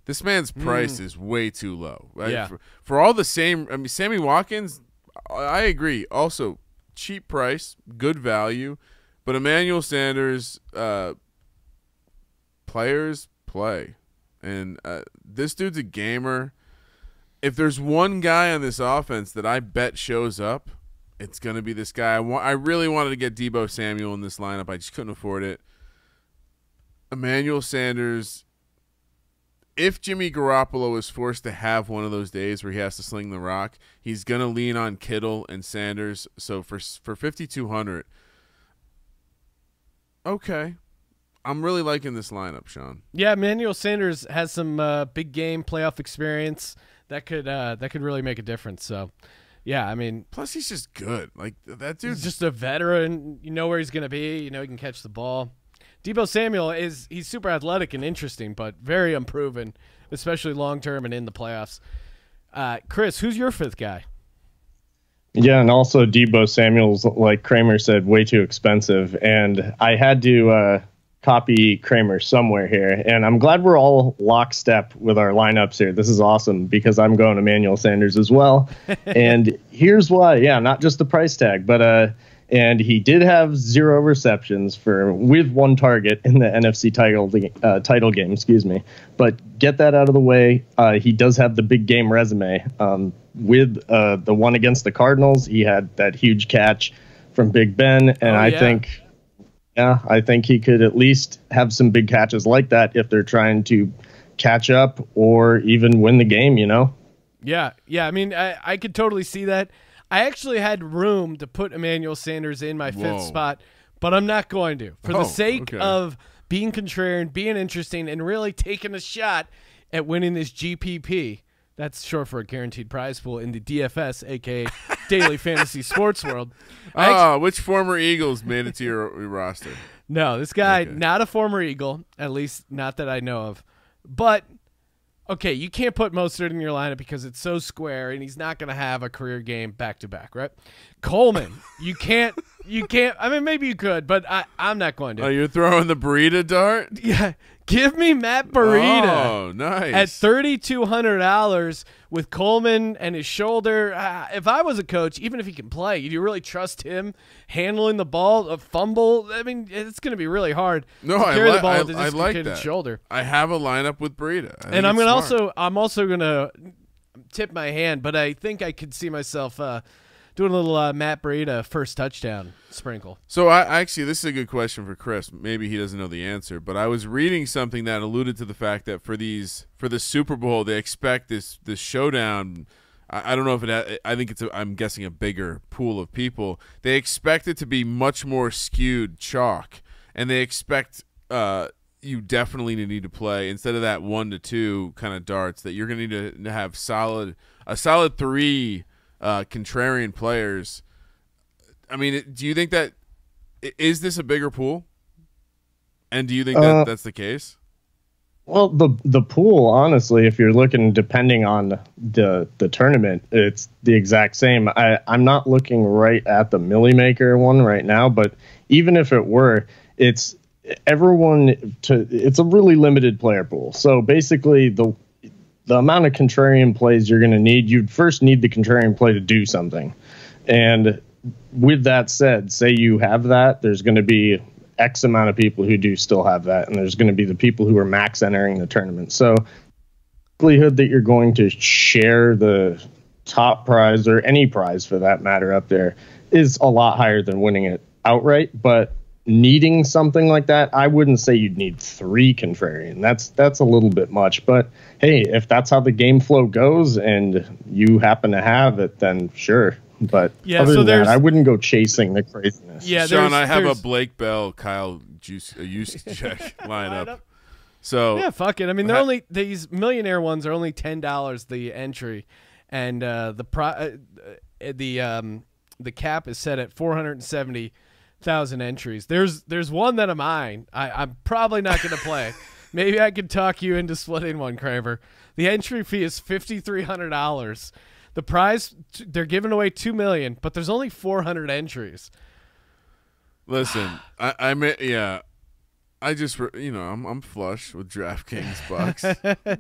This man's price mm. is way too low. Right? Yeah. For, for, all the same, I mean, Sammy Watkins, I agree. Also, cheap price, good value, but Emmanuel Sanders, uh, players play, and uh, this dude's a gamer. If there's one guy on this offense that I bet shows up, it's gonna be this guy. I want. I really wanted to get Deebo Samuel in this lineup. I just couldn't afford it. Emmanuel Sanders if Jimmy Garoppolo is forced to have one of those days where he has to sling the rock, he's gonna lean on Kittle and Sanders. So for for fifty two hundred, okay, I'm really liking this lineup, Sean. Yeah, Emmanuel Sanders has some uh, big game playoff experience that could uh, that could really make a difference. So, yeah, I mean, plus he's just good. Like that dude's he's just a veteran. You know where he's gonna be. You know he can catch the ball. Deebo Samuel is he's super athletic and interesting, but very unproven, especially long term and in the playoffs. Uh, Chris, who's your fifth guy? Yeah, and also Deebo Samuel's, like Kramer said, way too expensive, and I had to uh, copy Kramer somewhere here. And I'm glad we're all lockstep with our lineups here. This is awesome because I'm going Emmanuel Sanders as well. (laughs) and here's why. Yeah, not just the price tag, but uh, and he did have zero receptions for with one target in the NFC title uh, title game. Excuse me, but get that out of the way. Uh, he does have the big game resume. Um, with uh, the one against the Cardinals, he had that huge catch from Big Ben, and Oh, I yeah. think, yeah, I think he could at least have some big catches like that if they're trying to catch up or even win the game. You know. Yeah, yeah. I mean, I, I could totally see that. I actually had room to put Emmanuel Sanders in my fifth spot, but I'm not going to for the Oh, sake okay. of being contrarian, being interesting, and really taking a shot at winning this GPP. That's short for a guaranteed prize pool in the DFS, aka (laughs) Daily Fantasy Sports World. Ah, which former Eagles made it to your, your roster? no, this guy, Okay. not a former Eagle, at least not that I know of. But okay, you can't put Mostert in your lineup because it's so square, and he's not going to have a career game back to back, right? Coleman, you can't, you can't. I mean, maybe you could, but I, I'm not going to. Oh, you're throwing the burrito dart? (laughs) yeah, give me Matt Breida Oh, nice. at thirty two hundred dollars with Coleman and his shoulder. Uh, if I was a coach, even if he can play, do you really trust him handling the ball? A fumble? I mean, it's going to be really hard No, to I, carry li- the ball I, with I like that. shoulder. I have a lineup with Burrito. And I'm gonna also, I'm also gonna tip my hand, but I think I could see myself uh, doing a little uh, Matt Breida first touchdown sprinkle. So I actually, this is a good question for Chris. Maybe he doesn't know the answer, but I was reading something that alluded to the fact that for these for the Super Bowl, they expect this this showdown. I, I don't know if it. I think it's. A, I'm guessing a bigger pool of people. They expect it to be much more skewed chalk, and they expect uh, you definitely need to play instead of that one to two kind of darts. That you're going to need to have solid a solid three uh, contrarian players. I mean, do you think that is this a bigger pool? And do you think that Uh, that's the case? Well, the the pool, honestly, if you're looking depending on the the tournament, it's the exact same. I I'm not looking right at the Milly Maker one right now, but even if it were, it's everyone to it's a really limited player pool. So basically, the the amount of contrarian plays you're going to need, you'd first need the contrarian play to do something, and with that said, say you have that, there's going to be X amount of people who do still have that, and there's going to be the people who are max entering the tournament. So, likelihood that you're going to share the top prize or any prize for that matter up there is a lot higher than winning it outright. But needing something like that, I wouldn't say you'd need three contrarian. That's that's a little bit much. But hey, if that's how the game flow goes and you happen to have it, then sure. But Yeah, other so than there's- that, I wouldn't go chasing the craziness. Yeah, Sean, I have a Blake Bell, Kyle Juice, uh, use (laughs) check lineup. Lineup? So Yeah, fuck it. I mean, they're Ha- only these millionaire ones are only ten dollars the entry, and uh, the pro uh, uh, the um the cap is set at four hundred and seventy thousand entries. There's there's one that of mine. I, I'm probably not going to play. (laughs) Maybe I could talk you into splitting one, Kramer. The entry fee is fifty three hundred dollars. The prize they're giving away two million, but there's only four hundred entries. listen, I, I mean, yeah, I just you know I'm I'm flush with DraftKings bucks.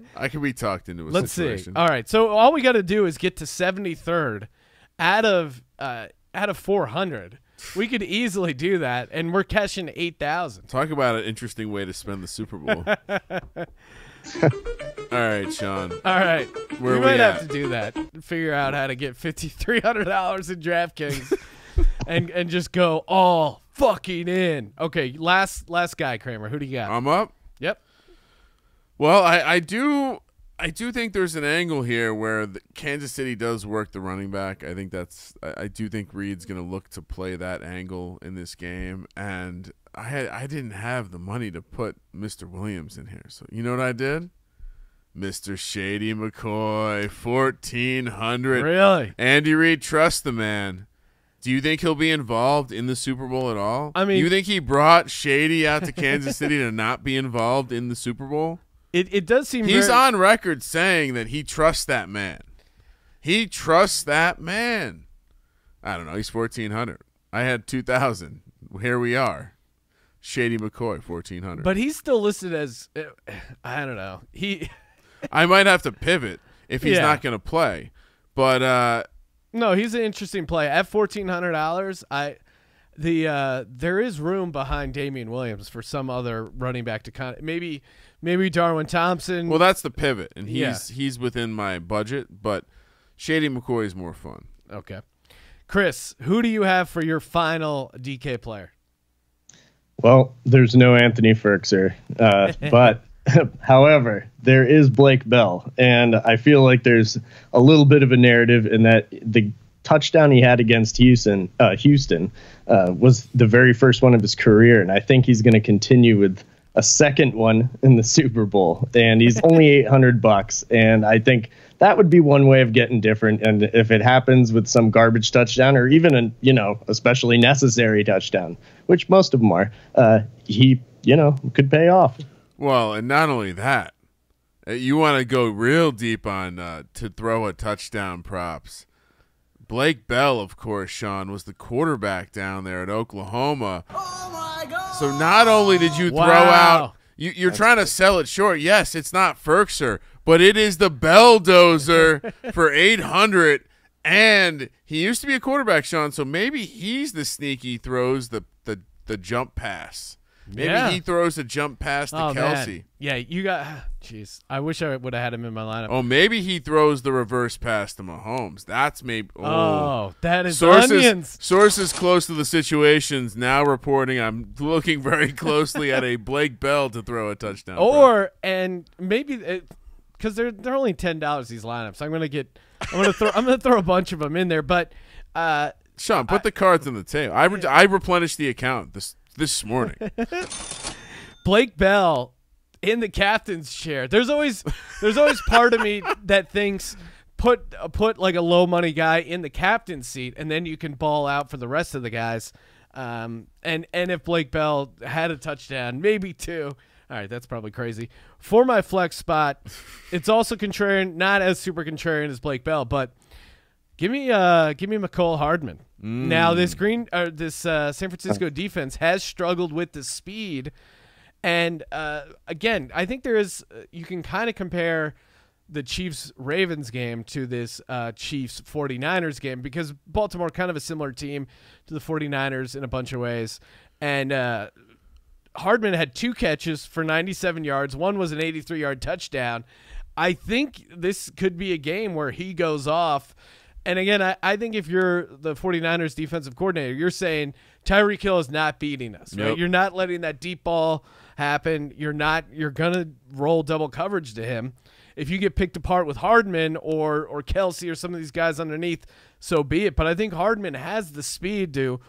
(laughs) I can be talked into a Let's situation. see. All right, so all we got to do is get to seventy third out of uh, out of four hundred. We could easily do that, and we're cashing eight thousand. Talk about an interesting way to spend the Super Bowl. (laughs) All right, Sean. All right, Where we might at? have to do that. Figure out how to get fifty three hundred dollars in DraftKings, (laughs) and and just go all fucking in. Okay, last last guy, Kramer. Who do you got? I'm up. yep. Well, I, I do I do think there's an angle here where the, Kansas City does work the running back. I think that's I, I do think Reid's going to look to play that angle in this game, and I had I didn't have the money to put Mr. Williams in here, so you know what I did? Mr. Shady McCoy, fourteen hundred. Really? Andy Reid, trust the man. Do you think he'll be involved in the Super Bowl at all? I mean- you think he brought Shady out to Kansas City to not be involved in the Super Bowl? It it does seem He's very, on record saying that he trusts that man. He trusts that man. I don't know. He's fourteen hundred. I had two thousand. Here we are. Shady McCoy, fourteen hundred. but he's still listed as uh, I don't know. He (laughs) I might have to pivot if he's Yeah. not going to play. But uh, no, he's an interesting play at fourteen hundred dollars. I the uh, there is room behind Damien Williams for some other running back to kind of maybe maybe Darwin Thompson. well, that's the pivot, and he's Yeah. he's within my budget. But Shady McCoy is more fun. okay. Chris, who do you have for your final DK player? Well, there's no Anthony Firkser, uh, (laughs) but (laughs) however, there is Blake Bell, and I feel like there's a little bit of a narrative in that the touchdown he had against Houston, uh, Houston, uh, was the very first one of his career, and I think he's going to continue with a second one in the (laughs) Super Bowl, and he's only (laughs) 800 bucks, and I think that would be one way of getting different. And if it happens with some garbage touchdown, or even a you know especially necessary touchdown, which most of them are, uh, he you know could pay off. Well, and not only that, uh, you want to go real deep on uh, to throw a touchdown props. Blake Bell, of course, Sean, was the quarterback down there at Oklahoma. Oh my God! So not only did you throw out, you, you're trying to sell it short. Yes, it's not Firkser, but it is the Belldozer (laughs) for 800. And he used to be a quarterback, Sean. So maybe he's the sneaky throws the the, the jump pass. Maybe Yeah. he throws a jump pass to Oh Kelce. man, yeah, you got. (sighs) Jeez, I wish I would have had him in my lineup. Oh, maybe he throws the reverse pass to Mahomes. That's maybe. Oh, Oh, that is sources onions. sources close to the situations now reporting. I'm looking very (laughs) closely at a Blake Bell to throw a touchdown. Or and maybe because they're they're only ten dollars these lineups. I'm gonna get. I'm gonna throw. I'm gonna throw a bunch of them in there, but. uh Sean, put the cards on the table. I re- I replenished the account this this morning. (laughs) Blake Bell in the captain's chair. There's always there's always part of me that thinks put uh, put like a low money guy in the captain's seat, and then you can ball out for the rest of the guys. Um, and and if Blake Bell had a touchdown, maybe two. All right, that's probably crazy. For my flex spot, it's also contrarian, not as super contrarian as Blake Bell, but give me uh give me Mecole Hardman. Now this green uh, this uh, San Francisco defense has struggled with the speed. And uh, again, I think there is uh, you can kind of compare the Chiefs Ravens game to this uh, Chiefs 49ers game because Baltimore kind of a similar team to the 49ers in a bunch of ways. And uh, Hardman had two catches for 97 yards. One was an 83 yard touchdown. I think this could be a game where he goes off. And again, I, I think if you're the 49ers defensive coordinator, you're saying Tyreek Hill is not beating us. Right? Nope. You're not letting that deep ball happen. You're not you're gonna roll double coverage to him. If you get picked apart with Hardman or or Kelce or some of these guys underneath, so be it. But I think Hardman has the speed to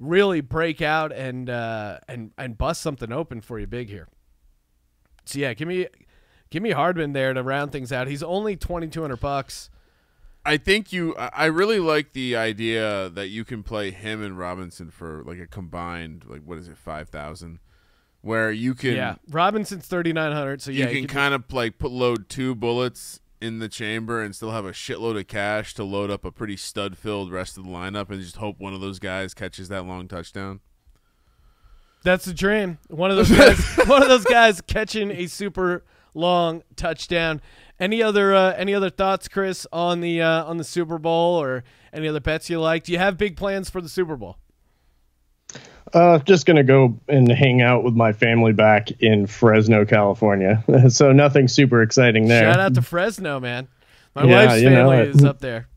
really break out and uh, and and bust something open for you big here. So yeah, give me give me Hardman there to round things out. He's only twenty two hundred bucks. I think you. I really like the idea that you can play him and Robinson for like a combined like what is it five thousand, where you can Yeah, Robinson's thirty nine hundred. So yeah, you can could- kind of like put load two bullets in the chamber and still have a shitload of cash to load up a pretty stud filled rest of the lineup and just hope one of those guys catches that long touchdown. That's the dream. One of those guys. (laughs) one of those guys catching a super long touchdown. Any other uh, any other thoughts, Chris, on the uh, on the Super Bowl or any other bets you like? Do you have big plans for the Super Bowl? Uh, just gonna go and hang out with my family back in Fresno, California. (laughs) so nothing super exciting there. Shout out to Fresno, man. My Yeah, wife's know family it. is up there.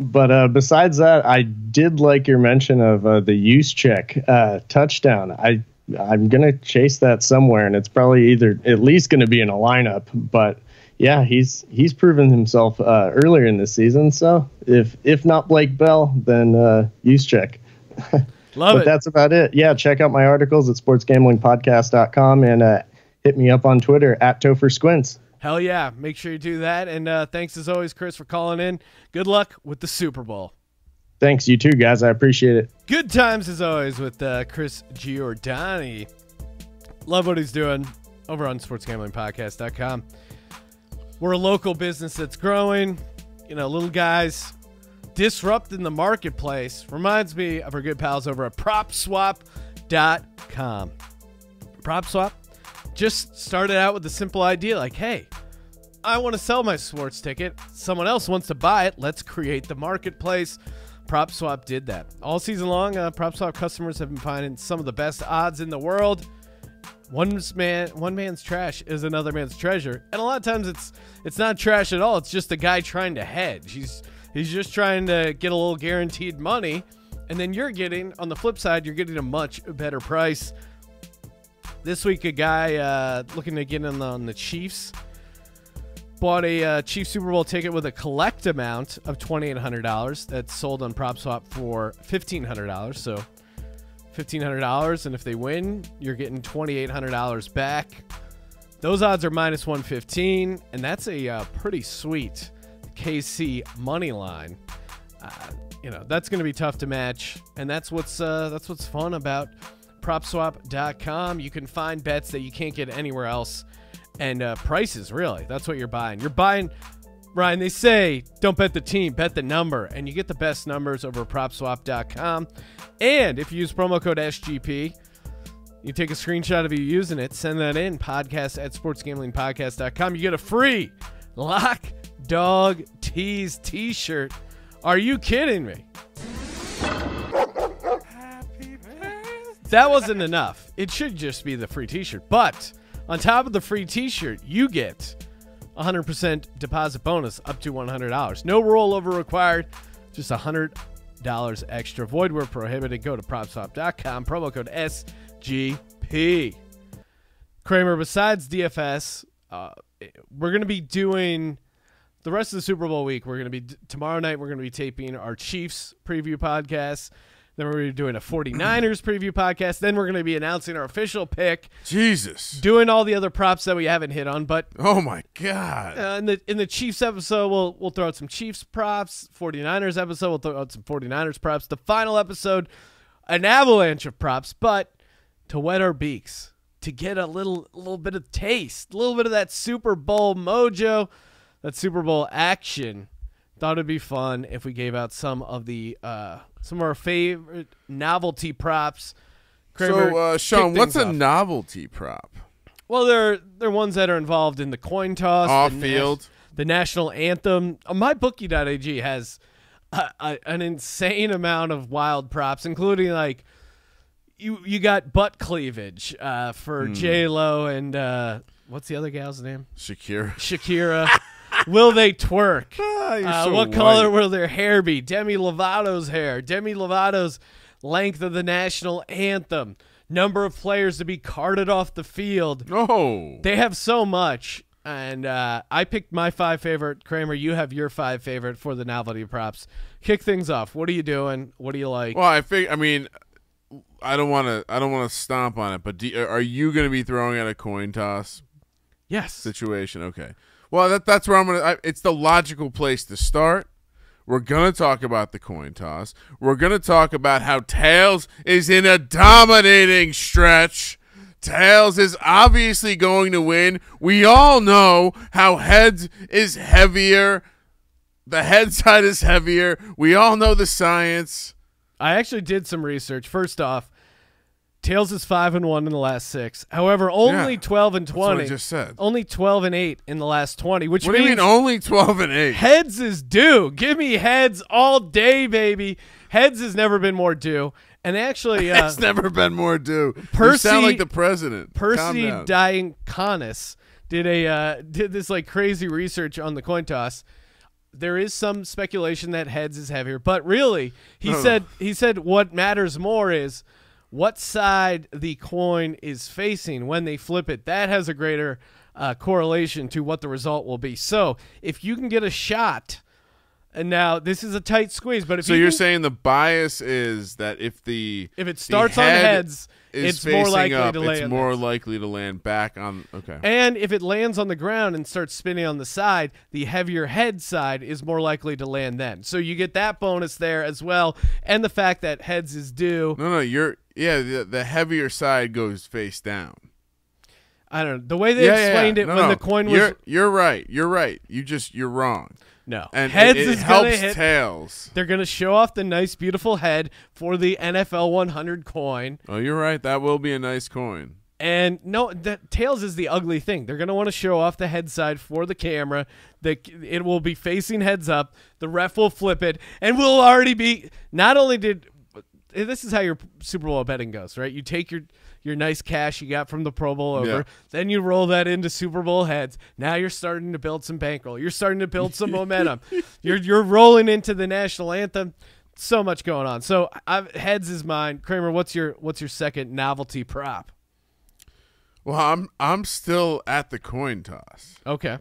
But uh, besides that, I did like your mention of uh, the use check uh, touchdown. I I'm gonna chase that somewhere, and it's probably either at least going to be in a lineup. But yeah, he's he's proven himself uh, earlier in this season. So if if not Blake Bell, then uh, check. (laughs) Love it. but it. that's about it. Yeah, check out my articles at sportsgamblingpodcast.com and uh, hit me up on Twitter at Topher Squints. Hell yeah. Make sure you do that. And uh, thanks as always, Chris, for calling in. Good luck with the Super Bowl. Thanks, you too, guys. I appreciate it. Good times as always with uh, Chris Giordani. Love what he's doing over on sportsgamblingpodcast.com. We're a local business that's growing. You know, little guys disrupting the marketplace. Reminds me of our good pals over at PropSwap.com. PropSwap just started out with a simple idea like, hey, I want to sell my sports ticket. Someone else wants to buy it. Let's create the marketplace. PropSwap did that. All season long, uh, PropSwap customers have been finding some of the best odds in the world. One man, one man's trash is another man's treasure, and a lot of times it's it's not trash at all. It's just a guy trying to hedge. He's he's just trying to get a little guaranteed money, and then you're getting on the flip side, you're getting a much better price. This week, a guy uh, looking to get in on the Chiefs bought a uh, Chief Super Bowl ticket with a collect amount of twenty eight hundred dollars. That's sold on prop swap for fifteen hundred dollars. So fifteen hundred dollars, and if they win, you're getting twenty eight hundred dollars back. Those odds are minus one fifteen, and that's a uh, pretty sweet KC money line. Uh, you know that's going to be tough to match, and that's what's uh, that's what's fun about PropSwap.com. You can find bets that you can't get anywhere else and uh, prices really that's what you're buying you're buying ryan they say don't bet the team bet the number. And you get the best numbers over propswap.com and if you use promo code sgp you take a screenshot of you using it send that in podcast at sportsgamblingpodcast.com you get a free lock dog tease t-shirt. Are you kidding me? That wasn't enough. It should just be the free t-shirt. But on top of the free t-shirt, you get 100% deposit bonus up to $100. No rollover required, just $100 extra. Void where prohibited. Go to propswap.com, promo code SGP. Kramer, besides DFS, uh, we're going to be doing the rest of the Super Bowl week. We're going to be tomorrow night. We're going to be taping our Chiefs preview podcast. Then we're going to be doing a 49ers preview podcast. Then we're going to be announcing our official pick. Jesus. Doing all the other props that we haven't hit on, but oh my god. Uh, in the in the Chiefs episode, we'll we'll throw out some Chiefs props. 49ers episode, we'll throw out some 49ers props. The final episode, an avalanche of props, but to wet our beaks, to get a little a little bit of taste, a little bit of that Super Bowl mojo, that Super Bowl action. Thought it'd be fun if we gave out some of the uh, some of our favorite novelty props. Kramer, so, uh, Sean, what's a off. novelty prop? Well, they're they're ones that are involved in the coin toss, off the field, nas- the national anthem. Uh, MyBookie.ag has a, a, an insane amount of wild props, including like you you got butt cleavage uh, for mm. J Lo and uh, what's the other gal's name? Shakira. Shakira. (laughs) will they twerk? (laughs) Ah, uh, so what white. color will their hair be? Demi Lovato's hair. Demi Lovato's length of the national anthem. Number of players to be carted off the field. Oh. They have so much. And uh, I picked my five favorite. Kramer, you have your five favorite for the novelty props. Kick things off. What are you doing? What do you like? Well, I think. I mean, I don't want to. I don't want to stomp on it. But do, are you going to be throwing out a coin toss? Yes. Situation. Okay. Well, that, that's where I'm gonna. I, it's the logical place to start. We're gonna talk about the coin toss. We're gonna talk about how Tails is in a dominating stretch. Tails is obviously going to win. We all know how heads is heavier. The head (laughs) side is heavier. We all know the science. I actually did some research. First off, Tails is five and one in the last six. However, only yeah, twelve and twenty. I just said only twelve and eight in the last twenty. Which what means do you mean only twelve and eight? Heads is due. Give me heads all day, baby. Heads has never been more due. And actually, (laughs) uh, it's never been more due. Percy, you sound like the president. Persi Diaconis did a uh, did this like crazy research on the coin toss. There is some speculation that heads is heavier, but really, he said he said what matters more is what side the coin is facing when they flip it. That has a greater uh, correlation to what the result will be. So if you can get a shot, and now this is a tight squeeze, but if So you you're can- saying the bias is that if the if it starts on heads, it's more likely up, to land. it's more likely to land back on. Okay. And if it lands on the ground and starts spinning on the side, the heavier head side is more likely to land then. So you get that bonus there as well, and the fact that heads is due. no, no, you're yeah. The, the heavier side goes face down. I don't know the way they yeah, yeah, explained yeah. it No, when no. the coin was You're, you're right. You're right. You just you're wrong. no And heads it, it is helps hit. tails. They're gonna show off the nice, beautiful head for the NFL 100 coin. Oh, you're right. That will be a nice coin. And no, the tails is the ugly thing. They're gonna want to show off the head side for the camera. The it will be facing heads up. The ref will flip it, and we'll already be. Not only did Eh, this is how your Super Bowl betting goes, right? You take your your nice cash you got from the Pro Bowl over, Yeah. then you roll that into Super Bowl heads. Now you're starting to build some bankroll. You're starting to build some (laughs) momentum. You're you're rolling into the national anthem. So much going on. So I've, heads is mine. Kramer, what's your what's your second novelty prop? Well, I'm I'm still at the coin toss. Okay.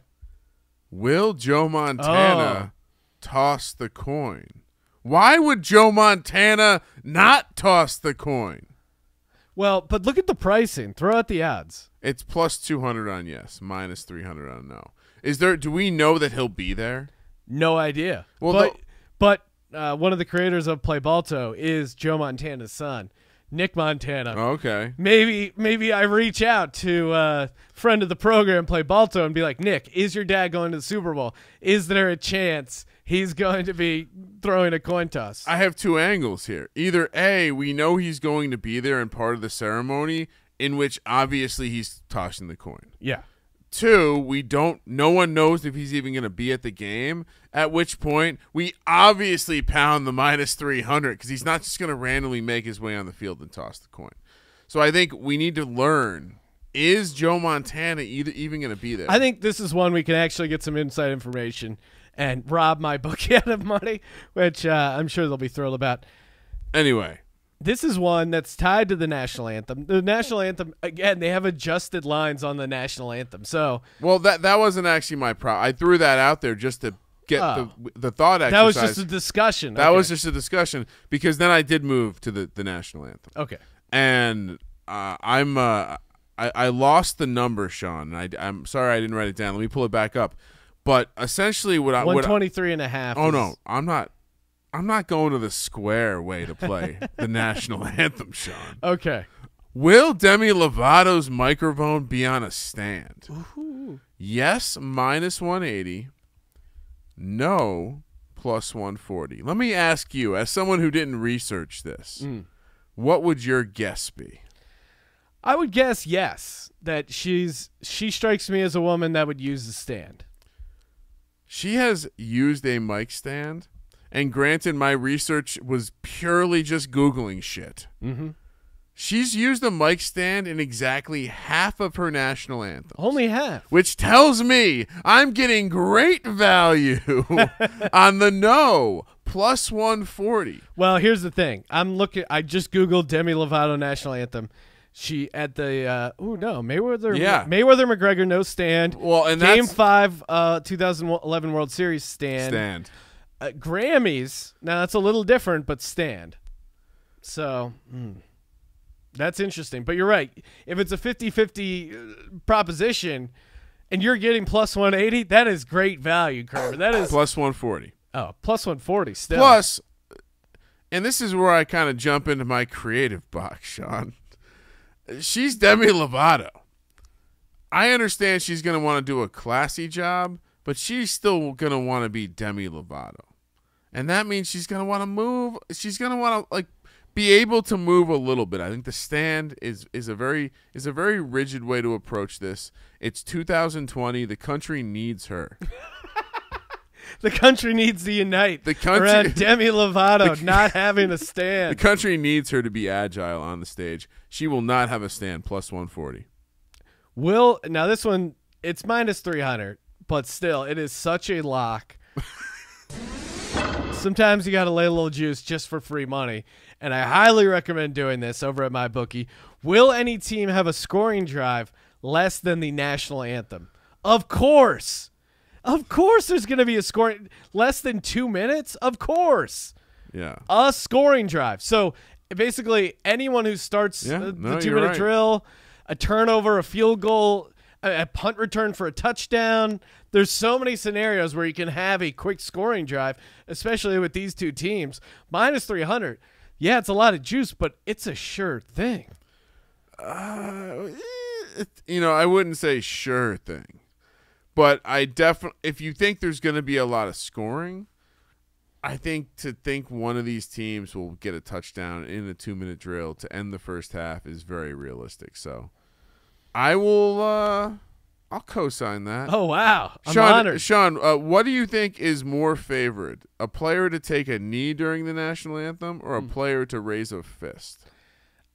Will Joe Montana oh. toss the coin? Why would Joe Montana not toss the coin? Well, but look at the pricing. Throw out the odds. It's plus 200 on yes, minus 300 on no. Is there do we know that he'll be there? No idea. Well, but but uh, one of the creators of Play Balto is Joe Montana's son, Nick Montana. Okay. Maybe maybe I reach out to uh, friend of the program, Play Balto, and be like, Nick, is your dad going to the Super Bowl? Is there a chance he's going to be throwing a coin toss? I have two angles here. Either A, we know he's going to be there and part of the ceremony, in which obviously he's tossing the coin. yeah. Two, we don't. No one knows if he's even going to be at the game. At which point, we obviously pound the minus three hundred because he's not just going to randomly make his way on the field and toss the coin. So I think we need to learn: is Joe Montana either even going to be there? I think this is one we can actually get some inside information and rob my (laughs) out of money, which uh, I'm sure they'll be thrilled about. anyway, This is one that's tied to the national anthem. The national anthem again, they have adjusted lines on the national anthem. So well that that wasn't actually my pro. I threw that out there just to get Oh. the the thought exercise. that was just a discussion. that Okay. was just a discussion because then I did move to the the national anthem. okay. and uh, I'm uh, I, I lost the number, Sean. I, I'm sorry I didn't write it down. Let me pull it back up. But essentially, what I what I- 123 and a half. oh is- no, I'm not. I'm not going to the square way to play (laughs) the national (laughs) anthem, Sean. Okay. Will Demi Lovato's microphone be on a stand? Yes, minus 180. No, plus 140. Let me ask you, as someone who didn't research this, Mm. what would your guess be? I would guess yes that she's she strikes me as a woman that would use the stand. She has used a mic stand, and granted, my research was purely just Googling shit. Mm-hmm. She's used a mic stand in exactly half of her national anthem. Only half. which tells me I'm getting great value (laughs) on the no plus 140. Well, here's the thing. I'm looking. I just googled Demi Lovato national anthem. She at the uh, oh no Mayweather Yeah. Mayweather McGregor no stand. Well, and Game five, uh, 2011 World Series stand. Stand. Uh, Grammys. Now that's a little different, but stand. So hmm, that's interesting. But you're right. If it's a 50-50 uh, proposition, and you're getting plus 180, that is great value, Kramer. That is Plus 140. oh plus 140 still. Plus, and this is where I kind of jump into my creative box, Sean. She's Demi Lovato. I understand she's going to want to do a classy job, but she's still going to want to be Demi Lovato. And that means she's going to want to move. She's going to want to like be able to move a little bit. I think the stand is is a very is a very rigid way to approach this. It's 2020. The country needs her. (laughs) (laughs) The country needs to unite The country- around (laughs) Demi Lovato not having a (laughs) stand. The country needs her to be agile on the stage. She will not have a stand plus 140. Will now this one it's minus 300, but still it is such a lock. Sometimes you got to lay a little juice just for free money, and I highly recommend doing this over at my bookie. Will any team have a scoring drive less than the national anthem? Of course. Of course there's going to be a scoring less than 2 minutes. Of course. Yeah. A scoring drive. So basically anyone who starts Yeah, uh, no, the two minute right. drill, a turnover, a field goal, a, a punt return for a touchdown. There's so many scenarios where you can have a quick scoring drive, especially with these two teams. Minus 300. Yeah, it's a lot of juice, but it's a sure thing. Uh, it, you know, I wouldn't say sure thing, but I definitely, if you think there's going to be a lot of scoring, I think to think one of these teams will get a touchdown in a two minute drill to end the first half is very realistic. So I will, uh, I'll co sign that. Oh, wow. I'm Sean, honored. Sean, uh, what do you think is more favored? A player to take a knee during the national anthem or a Hmm. player to raise a fist?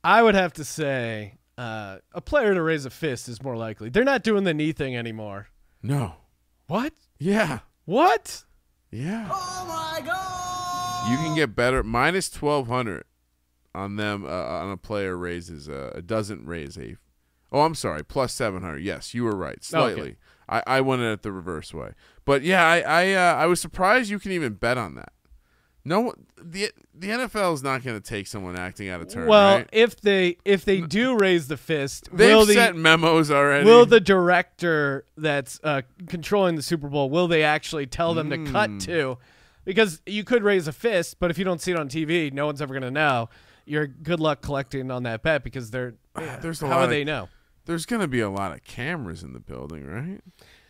I would have to say uh, a player to raise a fist is more likely. They're not doing the knee thing anymore. No. What? Yeah. What? Yeah. Oh my god! You can get better minus twelve hundred on them uh, on a player raises uh, doesn't raise a. Oh, I'm sorry, plus seven hundred. Yes, you were right, slightly. I, I went it the reverse way, but yeah, I I uh, I was surprised you can even bet on that. No, the the NFL is not going to take someone acting out of turn. Well, right? if they if they do raise the fist, they've will the sent memos already. will the director that's uh, controlling the Super Bowl will they actually tell them to Hmm. cut to? Because you could raise a fist, but if you don't see it on TV, no one's ever going to know. You're good luck collecting on that bet because they're (sighs) There's a how lot of- they know? There's going to be a lot of cameras in the building, right?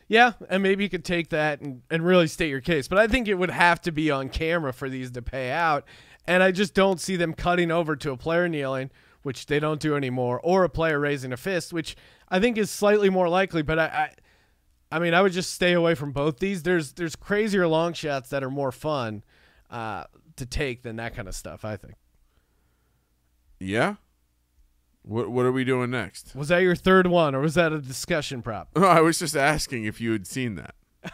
Yeah, and maybe you could take that and, and really state your case. But I think it would have to be on camera for these to pay out. And I just don't see them cutting over to a player kneeling, which they don't do anymore, or a player raising a fist, which I think is slightly more likely. But I, I, I mean, I would just stay away from both these. There's there's crazier long shots that are more fun uh, to take than that kind of stuff. I think. Yeah. What What are we doing next? Was that your third one, or was that a discussion prop? No, (laughs) I was just asking if you had seen that. (laughs)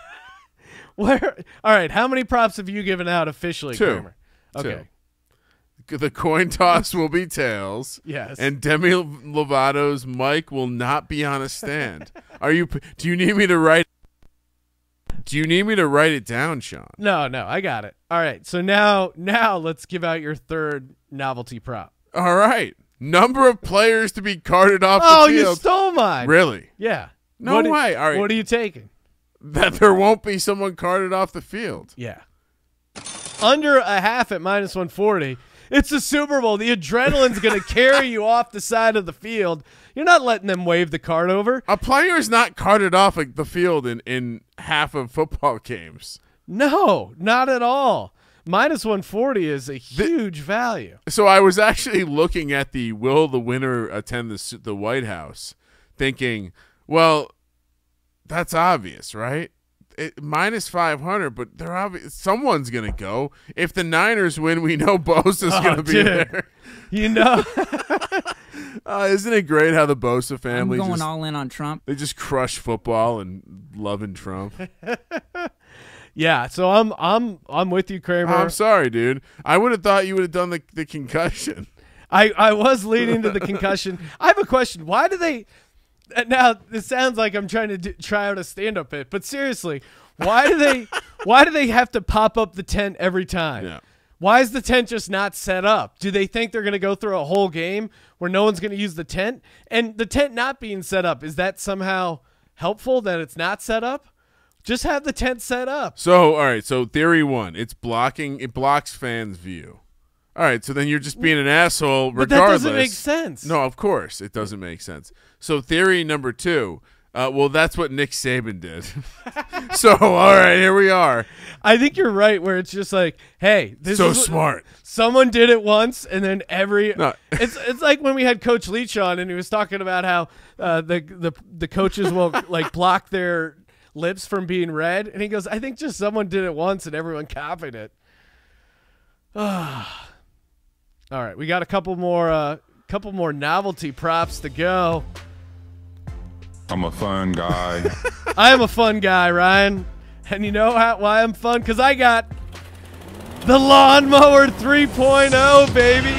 Where? All right. How many props have you given out officially, Two. Kramer? Two. Okay. The coin toss will be tails. (laughs) Yes. And Demi Lovato's mic will not be on a stand. Are you? Do you need me to write? Do you need me to write it down, Sean? No, no, I got it. All right. So now now let's give out your third novelty prop. All right. Number of players to be carted off Oh, the field. Oh, you stole mine. Really? Yeah. No What are- way. All right. What are you taking? That there won't be someone carted off the field. Yeah. Under a half at minus 140. It's the Super Bowl. The adrenaline's going (laughs) to carry you off the side of the field. You're not letting them wave the card over. A player is not carted off the field in, in half of football (laughs) games. No, not at all. Minus 140 is a huge value. So I was actually looking at the will the winner attend the the White House, thinking, well, that's obvious, right? It, minus five hundred, but they're obvious. Someone's gonna go. If the Niners win, we know (laughs) Bosa's Oh, gonna be dude. there. You know, (laughs) Uh, isn't it great how the Bosa I'm family going just, all in on Trump. they just crush football and loving Trump? (laughs) yeah. So I'm I'm I'm with you, Kramer. I'm sorry, dude. I would have thought you would have done the the concussion. I, I was leading to the concussion. (laughs) I have a question. Why do they? Now this sounds like I'm trying to do, try out a stand-up bit, but seriously, why do they? (laughs) why do they have to pop up the tent every time? Yeah. Why is the tent just not set up? Do they think they're going to go through a whole game where no one's going to use the tent? And the tent not being set up is that somehow helpful that it's not set up? Just have the tent set up. So, all right. So, theory one, it's blocking. It blocks fans' view. All right. So then you're just being an asshole. regardless. But that doesn't make sense. No, of course it doesn't make sense. So, theory number two. Uh, well, that's what Nick Saban did. (laughs) so, all right, here we are. I think you're right. Where it's just like, hey, this So is smart. Someone did it once, and then every No. (laughs) it's it's like when we had Coach Leach on, and he was talking about how uh, the the the coaches will (laughs) like block their lips from being red, and he goes, I think just someone did it once, and everyone copied it. (sighs) All right, we got a couple more uh, couple more novelty props to go. I'm a fun guy. (laughs) I am a fun guy, Ryan. And you know how, why I'm fun? Because I got The Lawnmower 3.0, baby.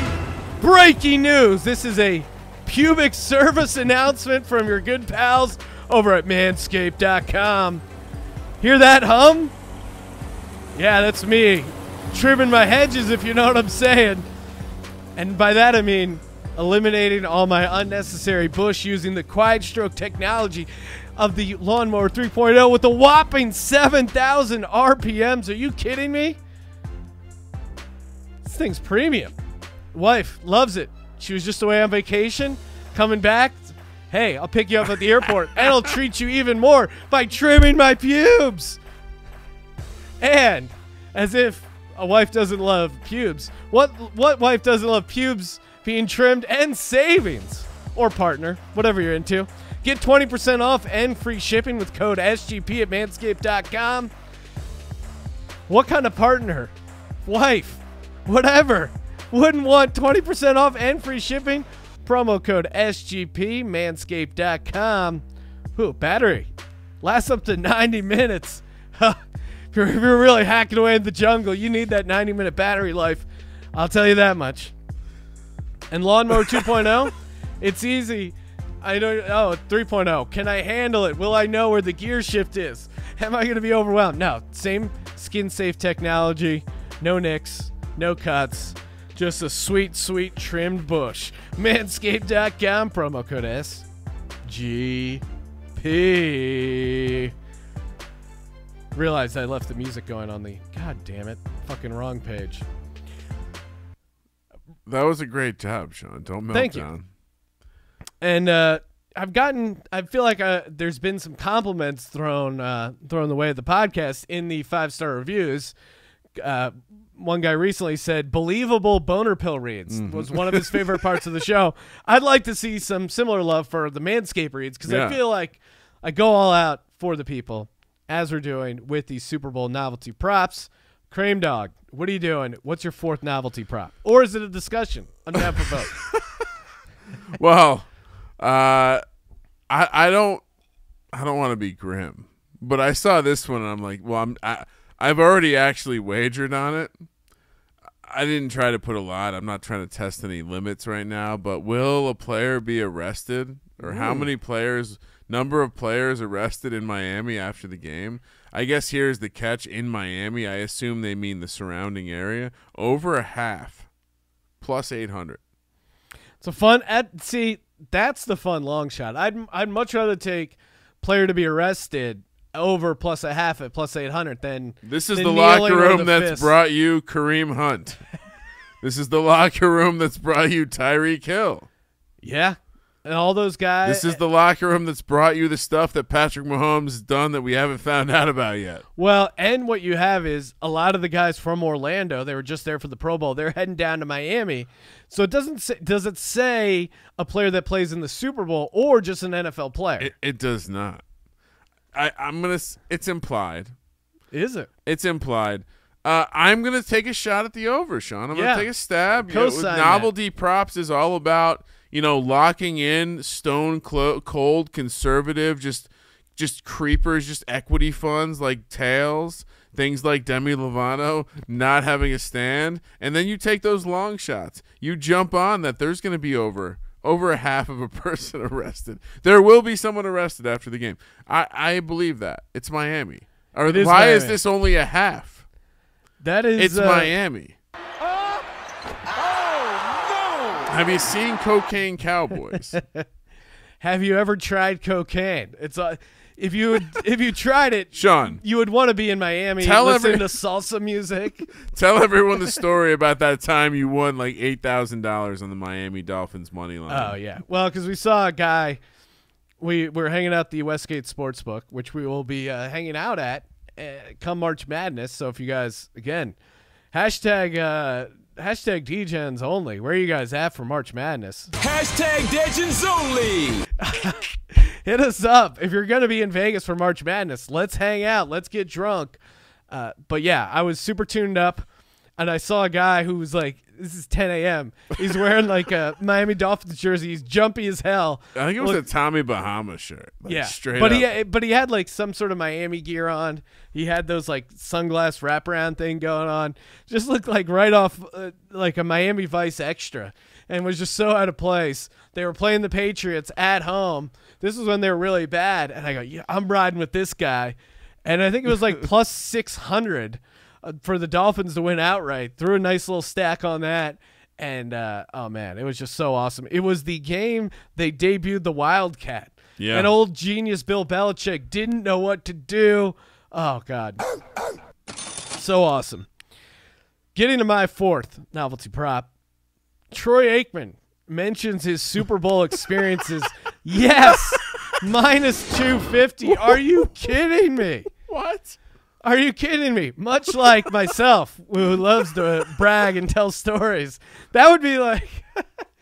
Breaking news. This is a pubic service announcement from your good pals over at manscaped.com. Hear that hum? Yeah, that's me. Trimming my hedges, if you know what I'm saying. And by that I mean eliminating all my unnecessary bush using the quiet stroke technology of the Lawnmower 3.0 with a whopping 7,000 RPMs. Are you kidding me? This thing's premium. Wife loves it. She was just away on vacation, coming back. Hey, I'll pick you up at the airport and I'll treat you even more by trimming my pubes. And as if a wife doesn't love pubes, what what wife doesn't love pubes being trimmed and savings or partner, whatever you're into? Get 20% off and free shipping with code SGP at manscaped.com. What kind of partner, wife, whatever, wouldn't want 20% off and free shipping? Promo code SGP, manscaped.com. Ooh, battery. Lasts up to 90 minutes. (laughs) if, you're, really hacking away in the jungle, you need that 90 minute battery life. I'll tell you that much. And Lawnmower 2.0, (laughs) it's easy. I don't. Oh, 3.0. Can I handle it? Will I know where the gear shift is? Am I going to be overwhelmed? No. Same skin safe technology. No nicks. No cuts. Just a sweet, sweet trimmed bush. (laughs) Manscaped.com. Promo code SGP. Realized I left the music going on the. God damn it. Fucking wrong page. That was a great job, Sean. Don't melt Thank you. and uh, I've gotten. I feel like uh, there's been some compliments thrown uh, thrown the way of the podcast in the five star reviews. One guy recently said believable boner pill reads Mm-hmm. was one of his favorite parts of the show. (laughs) I'd like to see some similar love for the Manscaped reads because Yeah. I feel like I go all out for the people as we're doing with these Super Bowl novelty props. Cream Dog, what are you doing? What's your fourth novelty prop? Or is it a discussion? Down for both. (laughs) Well, uh, I I don't I don't want to be grim, but I saw this one and I'm like, well, I'm I, I've already actually wagered on it. I didn't try to put a lot. I'm not trying to test any limits right now, but will a player be arrested or how hmm. many players number of players arrested in Miami after the game? I guess here's the catch in Miami. I assume they mean the surrounding area. Over a half. Plus 800. It's a fun. At, see, that's the fun long shot. I'd I'd much rather take player to be arrested over plus a half at plus eight hundred then This is the locker room the that's fist. brought you Kareem Hunt. (laughs) this is the locker room that's brought you Tyreek Hill. Yeah, and all those guys. This is the locker room that's brought you the stuff that Patrick Mahomes has done that we haven't found out about yet. well, and what you have is a lot of the guys from Orlando. They were just there for the Pro Bowl. They're heading down to Miami. So it doesn't say, does it say a player that plays in the Super Bowl or just an NFL player? It, it does not. I, I'm gonna. It's implied. is it? It's implied. Uh, I'm gonna take a shot at the over, Sean. I'm Yeah. gonna take a stab. You know, with Co-sign that. novelty props is all about you know locking in stone cold conservative, just just creepers, just equity funds like tails, things like Demi Lovato not having a stand, and then you take those long shots. You jump on that. There's gonna be over. Over a half of a (laughs) person arrested. There will be someone arrested after the game. I, I believe that. It's Miami. Or It is why is this only a half? That is. It's uh, Miami. Have you seen Cocaine Cowboys? (laughs) Have you ever tried cocaine? It's uh, if you would, if you tried it, Sean, you would want to be in Miami Tell listening every- to salsa music. (laughs) tell everyone the story about that time you won like eight thousand dollars on the Miami Dolphins money line. Oh yeah, well, because we saw a guy. We we're hanging out at the Westgate Sportsbook, which we will be uh, hanging out at uh, come March Madness. So if you guys again, hashtag uh, hashtag DGens only. Where are you guys at for March Madness? Hashtag Legends Only. (laughs) Hit us up if you're gonna be in Vegas for March Madness. Let's hang out. Let's get drunk. Uh, but yeah, I was super tuned up, and I saw a guy who was like, this is 10 a.m. He's wearing like a (laughs) Miami Dolphins jersey. He's jumpy as hell. I think it was Look- a Tommy Bahama shirt. Like, yeah, straight but up. he but he had like some sort of Miami gear on. He had those like sunglass wraparound thing going on. Just looked like right off uh, like a Miami Vice extra, and was just so out of place. They were playing the Patriots at home. This was when they were really bad, and I go, yeah, I'm riding with this guy, and I think it was like (laughs) plus six hundred uh, for the Dolphins to win outright. Threw a nice little stack on that. And uh, oh man, it was just so awesome. It was the game they debuted the Wildcat. Yeah. And old genius Bill Belichick didn't know what to do. Oh God. so awesome. Getting to my fourth novelty prop. Troy Aikman mentions his Super Bowl experiences. (laughs) yes. Minus 250. Are you (laughs) kidding me? What? Are you kidding me? Much like myself, who loves to brag and tell stories. That would be like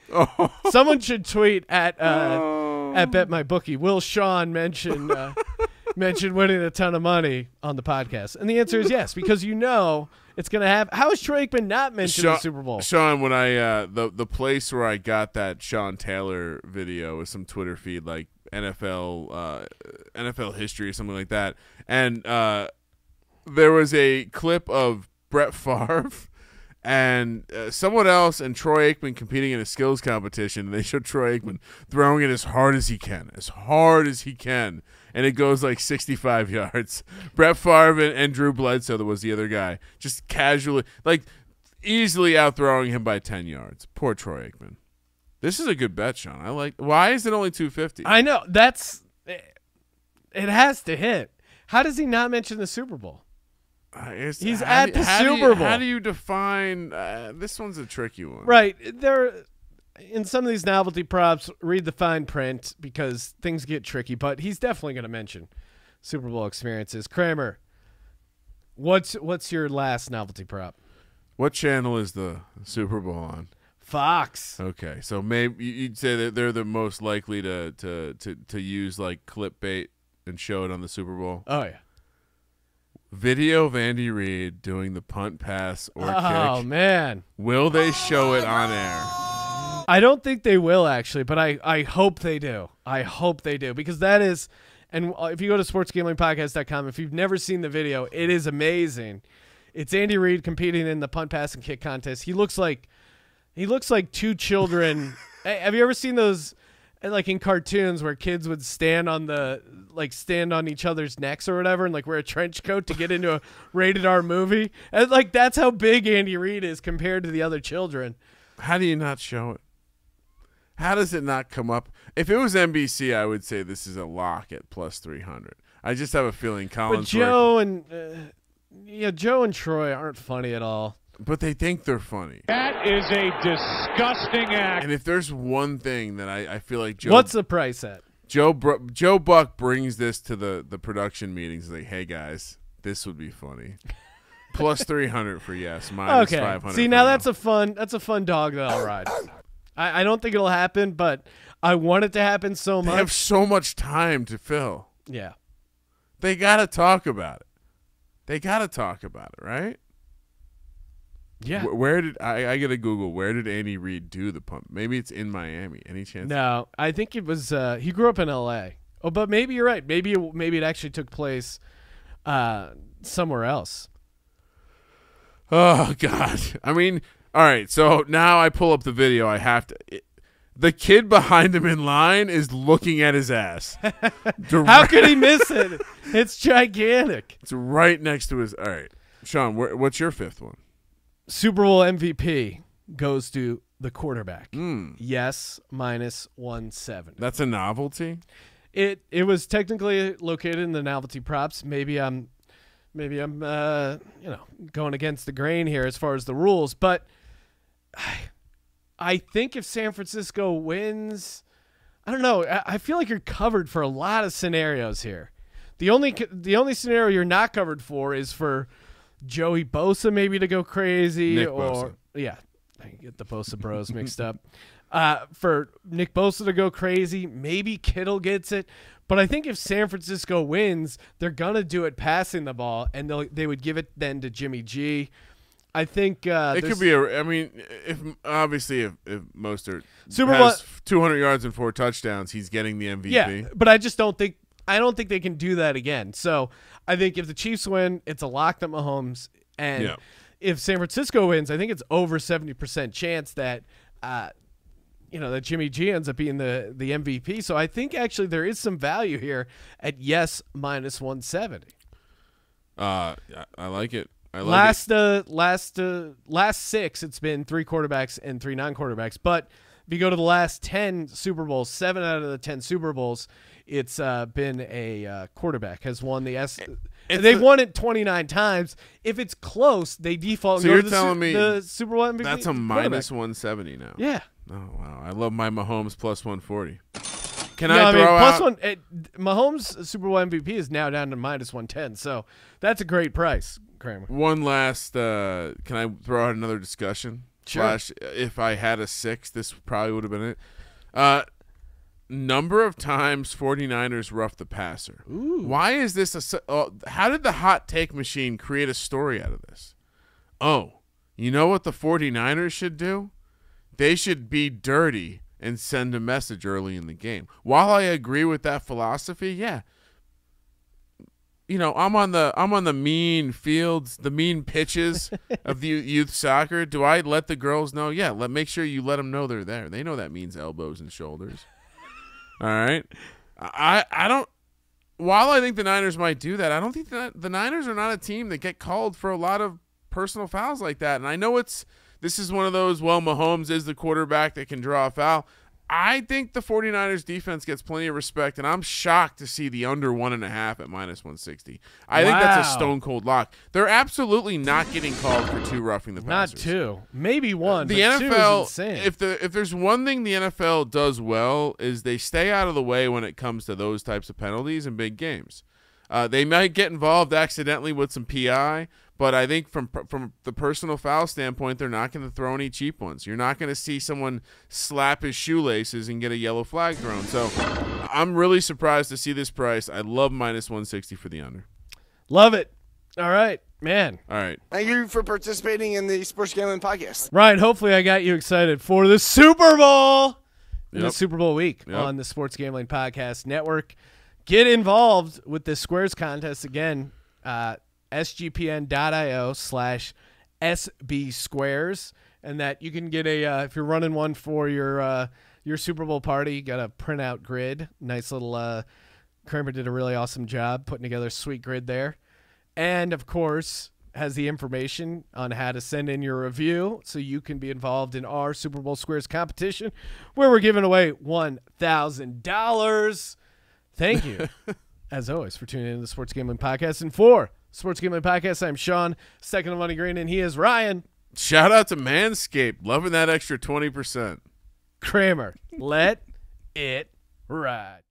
(laughs) someone should tweet at uh, at Bet My Bookie. Will Sean mention uh, mention winning a ton of money on the podcast? And the answer is yes, because you know it's gonna have. How is Troy Aikman not mentioned in the Super Bowl? Sean, when I uh, the the place where I got that Sean Taylor video was some Twitter feed like NFL uh, NFL history or something like that, and uh, there was a clip of Brett Favre. (laughs) And uh, someone else and Troy Aikman competing in a skills competition. And they showed Troy Aikman throwing it as hard as he can, as hard as he can, and it goes like 65 (laughs) yards. Brett Favre and, and Drew Bledsoe, that was the other guy, just casually, like easily outthrowing him by 10 yards. Poor Troy Aikman. This is a good bet, Sean. I like. Why is it only 250? I know that's it has to hit. How does he not mention the Super Bowl? Uh, He's at do- the do you- Super Bowl. How do you define? Uh, this one's a tricky one. Right. There in some of these novelty props, read the fine print because things get tricky, but he's definitely going to mention Super Bowl experiences. Kramer, what's what's your last novelty prop? What channel is the Super Bowl on? Fox. Okay, so maybe you- you'd say that they're the most likely to to to, to use like clickbait and show it on the Super Bowl. Oh yeah. Video of Andy Reid doing the punt, pass, or Oh kick. man. Will they show it on air? I don't think they will actually, but I, I hope they do. I hope they do because that is, and if you go to sportsgamblingpodcast.com, if you've never seen the video, it is amazing. It's Andy Reid competing in the punt, pass, and kick contest. He looks like, he looks like two children. (laughs) Hey, Have you ever seen those, uh, like in cartoons where kids would stand on the, like stand on each other's necks or whatever, and like wear a trench coat to get into a rated R movie? And like that's how big Andy Reid is compared to the other children. How do you not show it? How does it not come up? If it was NBC, I would say this is a lock at plus three hundred. I just have a feeling But Collins. Joe and uh, yeah, Joe and Troy aren't funny at all. but they think they're funny. That is a disgusting act. And if there's one thing that I, I feel like Joe What's the price at? Joe Br- Joe Buck brings this to the the production meetings, like, hey guys, this would be funny. (laughs) Plus three hundred for yes, minus Okay. five hundred. See, now that's a fun that's a fun dog that I'll ride. I, I don't think it'll happen, but I want it to happen so much. they have so much time to fill. yeah. They got to talk about it. They got to talk about it, right? Yeah. Wh- Where did I? I gotta Google. Where did Andy Reid do the pump? Maybe it's in Miami. Any chance? No, I think it was. Uh, he grew up in L.A. Oh, but maybe you're right. Maybe it, maybe it actually took place uh, somewhere else. Oh (laughs) God! I mean, all right. So now I pull up the video. I have to. It, the kid behind him in line is looking at his ass. (laughs) How could he (laughs) miss it? It's gigantic. It's right next to his. All right, Sean. Where, what's your fifth one? Super Bowl MVP goes to the quarterback. Hmm. Yes, minus one seven. That's a novelty. It it was technically located in the novelty props. Maybe I'm maybe I'm uh, you know going against the grain here as far as the rules, but I, I think if San Francisco wins, I don't know. I, I feel like you're covered for a lot of scenarios here. The only the only scenario you're not covered for is for Joey Bosa maybe to go crazy Nick or Bosa. yeah, I get the Bosa Bros mixed up. Uh, for Nick Bosa to go crazy, maybe Kittle gets it, but I think if San Francisco wins, they're gonna do it passing the ball, and they they would give it then to Jimmy G. I think uh, it could be a. I mean, if obviously if, if Mostert Super has Bowl- 200 yards and four touchdowns, he's getting the MVP. Yeah, but I just don't think I don't think they can do that again. So I think if the Chiefs win, it's a lock that Mahomes, and Yeah. if San Francisco wins, I think it's over seventy percent chance that. Uh, you know that Jimmy G ends up being the the MVP, so I think actually there is some value here at yes minus one seventy. Uh, I like it. I like last uh last uh last six it's been three quarterbacks and three non-quarterbacks but if you go to the last 10 super bowls seven out of the 10 super bowls it's uh been a uh, quarterback has won the s It's they've the- won it 29 times if it's close they default So go you're to the, telling Su- me the super bowl MVP That's a minus 170 now. yeah Oh wow, I love my Mahomes plus 140. Can no, I I throw mean, out? one. It, Mahomes Super Bowl MVP is now down to minus one ten, so that's a great price, Kramer. One last. Uh, can I throw out another discussion? Sure. Slash, if I had a six, this probably would have been it. Uh, number of times 49ers rough the passer. Why is this a? Uh, how did the hot take machine create a story out of this? Oh, you know what the 49ers should do? They should be dirty and send a message early in the game. While I agree with that philosophy, yeah, you know, I'm on the I'm on the mean fields, the mean pitches (laughs) of the youth soccer. Do I let the girls know? Yeah, let make sure you let them know they're there. They know that means elbows and shoulders. (laughs) All right, I I don't. While I think the Niners might do that, I don't think that the Niners are not a team that get called for a lot of personal fouls like that. And I know it's this is one of those. Well, Mahomes is the quarterback that can draw a foul. I think the 49ers defense gets plenty of respect, and I'm shocked to see the under one and a half at minus 160. I think that's a stone cold lock. They're absolutely not getting called for two roughing the Not two, maybe one. The but two is NFL, if the if there's one thing the NFL does well is they stay out of the way when it comes to those types of penalties in big games. Uh, they might get involved accidentally with some PI, but I think from from the personal foul standpoint, they're not going to throw any cheap ones. You're not going to see someone slap his shoelaces and get a yellow flag thrown. So I'm really surprised to see this price. I love minus 160 for the under. Love it. All right, man. All right. Thank you for participating in the Sports Gambling Podcast. Ryan, hopefully I got you excited for the Super Bowl. in The Super Bowl week Yep. on the Sports Gambling Podcast Network. Get involved with the Squares contest again. Uh, sgpn.io slash SB Squares. And that you can get a, uh, if you're running one for your uh, your Super Bowl party, you got a printout grid. Nice little, uh, Kramer did a really awesome job putting together a sweet grid there. And of course, has the information on how to send in your review so you can be involved in our Super Bowl Squares competition where we're giving away $1,000. Thank you, (laughs) as always, for tuning in to the Sports Gambling Podcast. And for Sports Gambling Podcast, I'm Sean, second of Money Green, and he is Ryan Shout out to Manscaped, loving that extra 20%. Kramer. Let it ride.